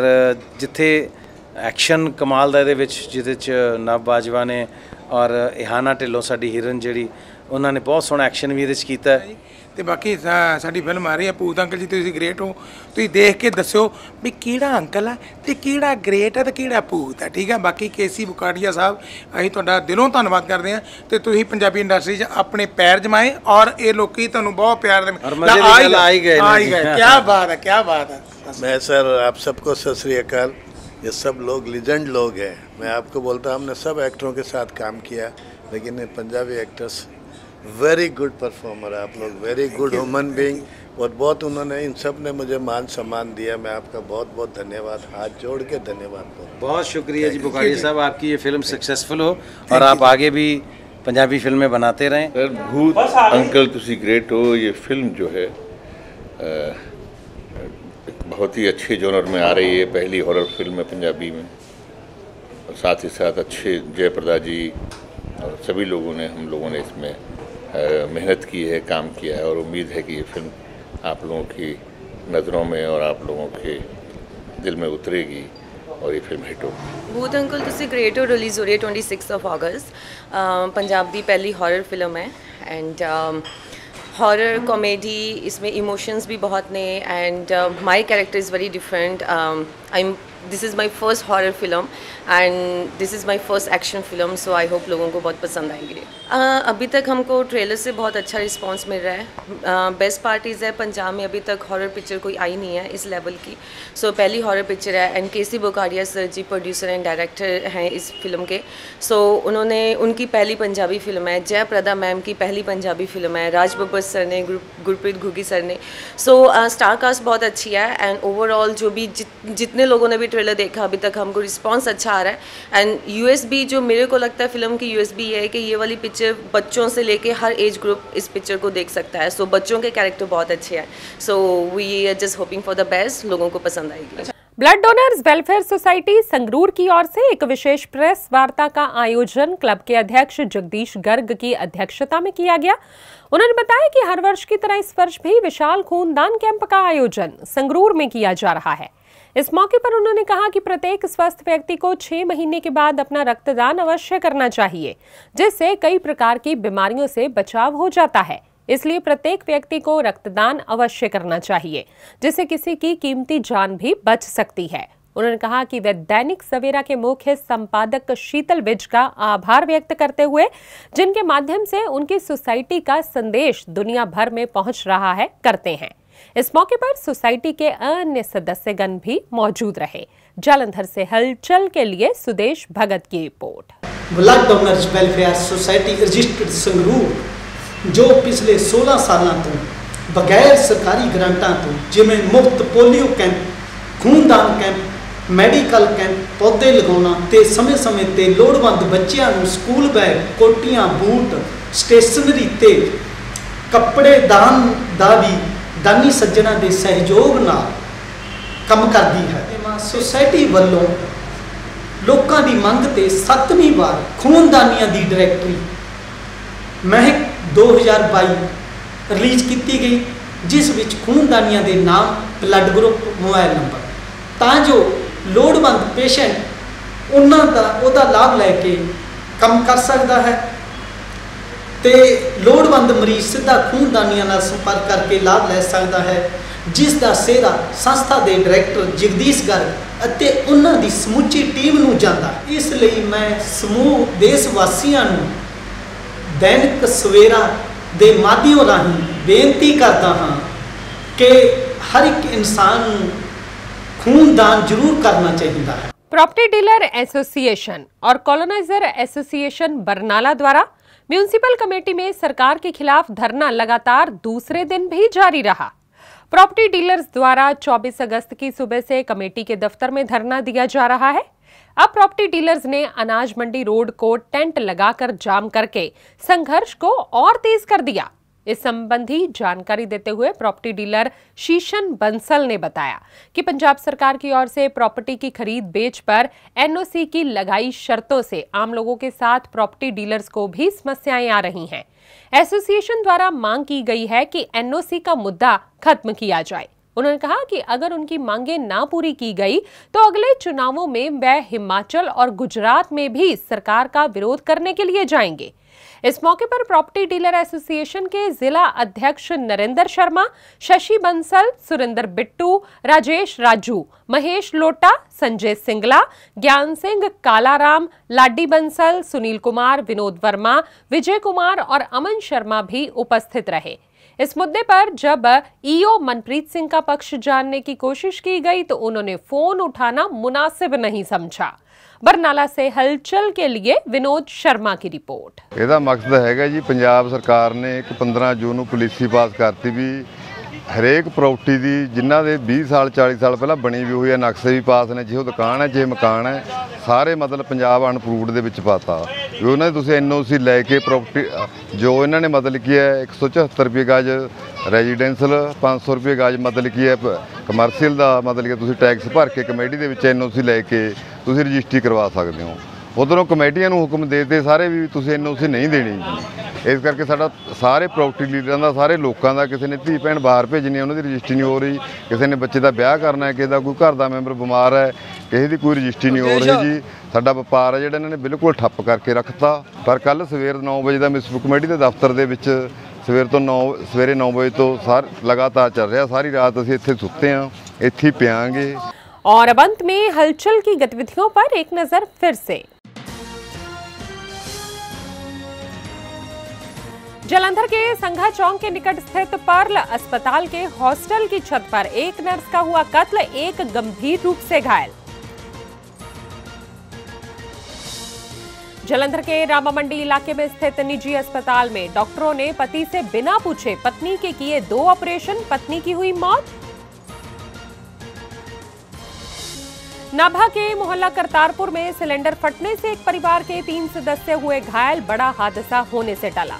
ਜਿੱਥੇ ਐਕਸ਼ਨ ਕਮਾਲ ਦਾ ਇਹਦੇ ਵਿੱਚ, ਜਿਹਦੇ ਚ ਨਵ ਬਾਜਵਾ ਨੇ ਔਰ ਇਹਾਨਾ ਢਿੱਲੋਂ ਸਾਡੀ ਹੀਰਨ ਜਿਹੜੀ ਉਹਨਾਂ ਨੇ ਬਹੁਤ ਸੋਹਣਾ ਐਕਸ਼ਨ ਵੀ ਇਹਦੇ ਚ ਕੀਤਾ ਹੈ ਤੇ ਬਾਕੀ ਸਾ- ਸਾਡੀ ਫਿਲਮ ਆ ਰਹੀ ਹੈ ਭੂਤ ਅੰਕਲ ਜੀ ਤੁਸੀਂ ਗ੍ਰੇਟ ਹੋ ਤੁਸੀਂ ਦੇਖ ਕੇ ਦੱਸਿਓ ਵੀ ਕਿਹੜਾ ਅੰਕਲ ਹੈ ਤੇ ਕਿਹੜਾ ਗ੍ਰੇਟ ਹੈ ਤੇ ਕਿਹੜਾ ਭੂਤ ਹੈ ਠੀਕ ਹੈ ਬਾਕੀ ਕੇਸੀ ਬੁਕਾੜੀਆ ਸਾਹਿਬ ਅਸੀਂ ਤੁਹਾਡਾ ਦਿਲੋਂ ਧੰਨਵਾਦ ਕਰਦੇ ਹਾਂ ਤੇ ਤੁਸੀਂ ਪੰਜਾਬੀ ਇੰਡਸਟਰੀ 'ਚ ਆਪਣੇ ਪੈਰ ਜਮਾਏ ਔਰ ਇਹ ਲੋਕੀ ਤੁਹਾਨੂੰ ਬਹੁਤ ਪਿਆਰ ਦੇ ਔਰ ਮਜ਼ੇ ਦੀ ਗੱਲ ਆ ਹੀ ਗਏ ਆ ਨਾ ਹੀ ਜੀ। ਗਏ ਕੀ ਬਾਤ ਹੈ ਕੀ ਬਾਤ ਹੈ मैं सर आप सबको सत श्री अकाल ये सब लोग लीजेंड लोग हैं मैं आपको बोलता हूँ हमने सब एक्टरों के साथ काम किया लेकिन ये Punjabi actors very good performer आप लोग वेरी गुड ह्यूमन बींग और बहुत उन्होंने इन सबने मुझे मान सम्मान दिया। मैं आपका बहुत बहुत धन्यवाद। हाथ जोड़ के धन्यवाद बहुत शुक्रिया जी बुखारी साहब आपकी ये फ़िल्म सक्सेसफुल हो और आप आगे भी पंजाबी फ़िल्में बनाते रहें। सर भूत अंकल तुसी ग्रेट हो। ये फ़िल्म जो है बहुत ही अच्छे जोनर में आ रही है। पहली हॉरर फ़िल्म है पंजाबी में। और साथ ही साथ अच्छे जयप्रदा जी और सभी लोगों ने हम लोगों ने इसमें मेहनत की है, काम किया है और उम्मीद है कि ये फ़िल्म आप लोगों की नज़रों में और आप लोगों के दिल में उतरेगी और ये फ़िल्म हिट होगी। भूत अंकुल तुसी ग्रेट और रिलीज़ हो रही है twenty six of August Punjab की पहली हॉरर फ़िल्म है एंड हॉरर कॉमेडी इसमें इमोशंस भी बहुत ने and my character is very different I am this is my first horror film and this is my first action film so I hope लोगों को बहुत पसंद आएँगे। uh, अभी तक हमको ट्रेलर से बहुत अच्छा रिस्पांस मिल रहा है। बेस्ट uh, पार्टीज़ है पंजाब में अभी तक हॉरर पिक्चर कोई आई नहीं है इस लेवल की। सो so, पहली हॉरर पिक्चर है and K C Bokaria sir ji producer and director हैं इस फ़िल्म के। सो so, उन्होंने उनकी पहली पंजाबी फ़िल्म है जय प्रदा मैम की पहली पंजाबी फ़िल्म है राज बब्बर सर ने गुर, गुरप्रीत घुगी सर ने। सो स्टार कास्ट बहुत अच्छी है एंड ओवरऑल जो भी जित, जितने लोगों ने भी ट्रेलर देखा अभी तक हमको रिस्पांस अच्छा आ रहा है। एंड यूएसबी जो मेरे को लगता है फ़िल्म की यूएसबी ये है कि ये वाली पिक्चर बच्चों से लेके हर एज ग्रुप इस पिक्चर को देख सकता है। सो so, बच्चों के कैरेक्टर बहुत अच्छे हैं। So we are just hoping for the best लोगों को पसंद आएगी। Blood donors welfare society Sangrur की ओर से एक विशेष प्रेस वार्ता का आयोजन क्लब के अध्यक्ष जगदीश गर्ग की अध्यक्षता में किया गया। उन्होंने बताया कि हर वर्ष की तरह इस वर्ष भी विशाल खूनदान कैंप का आयोजन संगरूर में किया जा रहा है। इस मौके पर उन्होंने कहा कि प्रत्येक स्वस्थ व्यक्ति को छह महीने के बाद अपना रक्तदान अवश्य करना चाहिए, जिससे कई प्रकार की बीमारियों से बचाव हो जाता है। इसलिए प्रत्येक व्यक्ति को रक्तदान अवश्य करना चाहिए, जिससे किसी की कीमती जान भी बच सकती है। उन्होंने कहा कि वे दैनिक सवेरा के मुख्य संपादक शीतल विज का आभार व्यक्त करते हुए, जिनके माध्यम से उनकी सोसाइटी का संदेश दुनिया भर में पहुँच रहा है, करते हैं। इस मौके पर सोसाइटी के अन्य सदस्यगण भी मौजूद रहे जालंधर से हलचल के लिए सुदेश भगत की report blood donors welfare society registered Sangrur ਜੋ ਪਿਛਲੇ 16 ਸਾਲਾਂ ਤੋਂ ਬਗੈਰ ਸਰਕਾਰੀ ਗ੍ਰਾਂਟਾਂ ਤੋਂ ਜਿਵੇਂ ਮੁਫਤ ਪੋਲੀਓ ਕੈਂਪ ਖੂਨਦਾਨ ਕੈਂਪ ਮੈਡੀਕਲ ਕੈਂਪ ਪੌਦੇ ਲਗਾਉਣਾ ਤੇ ਸਮੇਂ-ਸਮੇਂ ਤੇ ਲੋੜਵੰਦ ਬੱਚਿਆਂ ਨੂੰ ਸਕੂਲ ਬੈਗ ਕੋਟੀਆਂ ਬੂਟ ਸਟੇਸ਼ਨਰੀ ਤੇ ਕੱਪੜੇ ਦਾਨ ਦਾ ਵੀ ਦਾਨੀ ਸੱਜਣਾ ਦੇ ਸਹਿਯੋਗ ਨਾਲ ਕੰਮ ਕਰਦੀ ਹੈ। ਸੁਸਾਇਟੀ ਵੱਲੋਂ ਲੋਕਾਂ ਦੀ ਮੰਗ ਤੇ 7ਵੀਂ ਵਾਰ ਖੂਨਦਾਨੀਆਂ ਦੀ ਡਾਇਰੈਕਟਰੀ ਮਹਿਕ 2022 ਰਿਲੀਜ਼ ਕੀਤੀ ਗਈ, ਜਿਸ ਵਿੱਚ ਖੂਨਦਾਨੀਆਂ ਦੇ ਨਾਮ ਬਲੱਡ ਗਰੁੱਪ ਮੋਬਾਈਲ ਨੰਬਰ ਤਾਂ ਜੋ ਲੋੜਵੰਦ ਪੇਸ਼ੈਂਟ ਉਹਨਾਂ ਦਾ, ਉਹਦਾ ਲਾਭ ਲੈ ਕੇ ਕੰਮ ਕਰ ਸਕਦਾ ਹੈ। ਤੇ ਲੋੜਵੰਦ ਮਰੀਜ਼ ਸਿੱਧਾ ਖੂਨਦਾਨੀਆਂ ਨਾਲ ਸੰਪਰਕ ਕਰਕੇ ਲਾਭ ਲੈ ਸਕਦਾ ਹੈ ਜਿਸ ਦਾ ਸਿਹਰਾ ਸੰਸਥਾ ਦੇ ਡਾਇਰੈਕਟਰ ਜਗਦੀਸ਼ ਗਰਗ ਅਤੇ ਉਹਨਾਂ ਦੀ ਸਮੁੱਚੀ ਟੀਮ ਨੂੰ ਜਾਂਦਾ ਇਸ ਲਈ ਮੈਂ ਸਮੂਹ ਦੇਸ਼ ਵਾਸੀਆਂ ਨੂੰ ਦੈਨਿਕ ਸਵੇਰਾ ਦੇ ਮਾਧਿਅਮ ਰਾਹੀਂ ਬੇਨਤੀ ਕਰਦਾ ਹਾਂ ਕਿ ਹਰ ਇੱਕ ਇਨਸਾਨ ਨੂੰ ਖੂਨਦਾਨ ਜ਼ਰੂਰ ਕਰਨਾ ਚਾਹੀਦਾ ਹੈ प्रॉपर्टी डीलर एसोसिएशन और कॉलोनाइजर एसोसिएशन बरनाला द्वारा म्यूनिसिपल कमेटी में सरकार के खिलाफ धरना लगातार दूसरे दिन भी जारी रहा। प्रॉपर्टी डीलर्स द्वारा 24 अगस्त की सुबह से कमेटी के दफ्तर में धरना दिया जा रहा है। अब प्रॉपर्टी डीलर्स ने अनाज मंडी रोड को टेंट लगाकर जाम करके संघर्ष को और तेज कर दिया। इस संबंधी जानकारी देते हुए प्रॉपर्टी डीलर शीशन बंसल ने बताया कि पंजाब सरकार की ओर से प्रॉपर्टी की खरीद बेच पर एनओसी की लगाई शर्तों से आम लोगों के साथ प्रॉपर्टी डीलर्स को भी समस्याएँ आ रही हैं। एसोसिएशन द्वारा मांग की गई है कि एनओसी का मुद्दा खत्म किया जाए। उन्होंने कहा कि अगर उनकी मांगे ना पूरी की गई तो अगले चुनावों में वह हिमाचल और गुजरात में भी सरकार का विरोध करने के लिए जाएँगे। इस मौके पर प्रॉपर्टी डीलर एसोसिएशन के जिला अध्यक्ष नरेंद्र शर्मा, शशि बंसल, सुरेंद्र बिट्टू, राजेश राजू, महेश लोटा, संजय सिंगला, ज्ञान सिंह, कालाराम, लाडी बंसल, सुनील कुमार, विनोद वर्मा, विजय कुमार और अमन शर्मा भी उपस्थित रहे। इस मुद्दे पर जब ईओ मनप्रीत सिंह का पक्ष जानने की कोशिश की गई तो उन्होंने फोन उठाना मुनासिब नहीं समझा बरनाला से हलचल के लिए विनोद शर्मा की रिपोर्ट ਇਹਦਾ ਮਕਸਦ ਹੈਗਾ ਜੀ ਪੰਜਾਬ ਸਰਕਾਰ ਨੇ ਇੱਕ 15 ਜੂਨ ਨੂੰ ਪਾਲਿਸੀ ਪਾਸ ਕਰਤੀ ਵੀ ਹਰੇਕ ਪ੍ਰਾਪਰਟੀ ਦੀ ਜਿਨ੍ਹਾਂ ਦੇ 20 ਸਾਲ 40 ਸਾਲ ਪਹਿਲਾਂ ਬਣੀ ਵੀ ਹੋਈ ਹੈ, ਨਕਸ਼ੇ ਵੀ ਪਾਸ ਨੇ ਜੇ ਉਹ ਦੁਕਾਨ ਹੈ ਜੇ ਮਕਾਨ ਹੈ, ਸਾਰੇ ਮਤਲਬ ਪੰਜਾਬ ਅਨਪਰੂਵਡ ਦੇ ਵਿੱਚ ਪਾਤਾ। ਵੀ ਉਹਨਾਂ ਦੇ ਤੁਸੀਂ ਐਨਓਸੀ ਲੈ ਕੇ ਪ੍ਰਾਪਰਟੀ ਜੋ ਇਹਨਾਂ ਨੇ ਮਤਲਬ ਕੀ ਹੈ 174 ਰੁਪਏ ਗਾਜ਼ ਰੈਜ਼ੀਡੈਂਸ਼ਲ 500 ਰੁਪਏ ਗਾਜ਼ ਮਤਲਬ ਕੀ ਹੈ ਕਮਰਸ਼ੀਅਲ ਦਾ ਮਤਲਬ ਕਿ ਤੁਸੀਂ ਟੈਕਸ ਭਰ ਕੇ ਕਮੇਟੀ ਦੇ ਵਿੱਚ ਐਨਓਸੀ ਲੈ ਕੇ ਤੁਸੀਂ ਰਜਿਸਟਰੀ ਕਰਵਾ ਸਕਦੇ ਹੋ। ਉਧਰੋਂ ਕਮੇਟੀਆਂ ਨੂੰ ਹੁਕਮ ਦੇ ਦਿੱਤੇ ਸਾਰੇ ਵੀ ਤੁਸੀਂ ਐਨਓਸੀ ਨਹੀਂ ਦੇਣੀ ਜੀ ਇਸ ਕਰਕੇ ਸਾਡਾ ਸਾਰੇ ਪ੍ਰਾਪਰਟੀ ਲੀਡਰਾਂ ਦਾ ਸਾਰੇ ਲੋਕਾਂ ਦਾ ਕਿਸੇ ਨੇ ਧੀ ਭੈਣ ਬਾਹਰ ਭੇਜਣੀ ਉਹਨਾਂ ਦੀ ਰਜਿਸਟਰੀ ਨਹੀਂ ਹੋ ਰਹੀ ਕਿਸੇ ਨੇ ਬੱਚੇ ਦਾ ਵਿਆਹ ਕਰਨਾ ਹੈ ਕਿਸੇ ਦਾ ਕੋਈ ਘਰ ਦਾ ਮੈਂਬਰ ਬਿਮਾਰ ਹੈ ਕਿਸੇ ਦੀ ਕੋਈ ਰਜਿਸਟਰੀ ਨਹੀਂ ਹੋ ਰਹੀ ਜੀ ਸਾਡਾ ਵਪਾਰ ਹੈ ਜਿਹੜਾ ਇਹਨਾਂ ਨੇ ਬਿਲਕੁਲ ਠੱਪ ਕਰਕੇ ਰੱਖਤਾ ਪਰ ਕੱਲ ਸਵੇਰ 9 ਵਜੇ ਦਾ ਮਿਸਫੂ ਕਮੇਟੀ ਦੇ ਦਫ਼ਤਰ ਦੇ ਵਿੱਚ ਸਵੇਰ ਤੋਂ 9 ਸਵੇਰੇ 9 ਵਜੇ ਤੋਂ ਸਾਰ ਲਗਾਤਾਰ ਚੱਲ ਰਿਹਾ ਸਾਰੀ ਰਾਤ ਅਸੀਂ ਇੱਥੇ ਸੁੱਤੇ ਹਾਂ ਇੱਥੇ ਹੀ ਪਿਆਂਗੇ और अब अंत में हलचल की गतिविधियों पर एक नजर फिर से जलंधर के संघा चौक के निकट स्थित पर्ल अस्पताल के हॉस्टल की छत पर एक नर्स का हुआ कत्ल, एक गंभीर रूप से घायल। जलंधर के रामा मंडी इलाके में स्थित निजी अस्पताल में डॉक्टरों ने पति से बिना पूछे पत्नी के किए दो ऑपरेशन, पत्नी की हुई मौत। नाभा के मोहल्ला करतारपुर में सिलेंडर फटने से एक परिवार के तीन सदस्य हुए घायल, बड़ा हादसा होने से टला।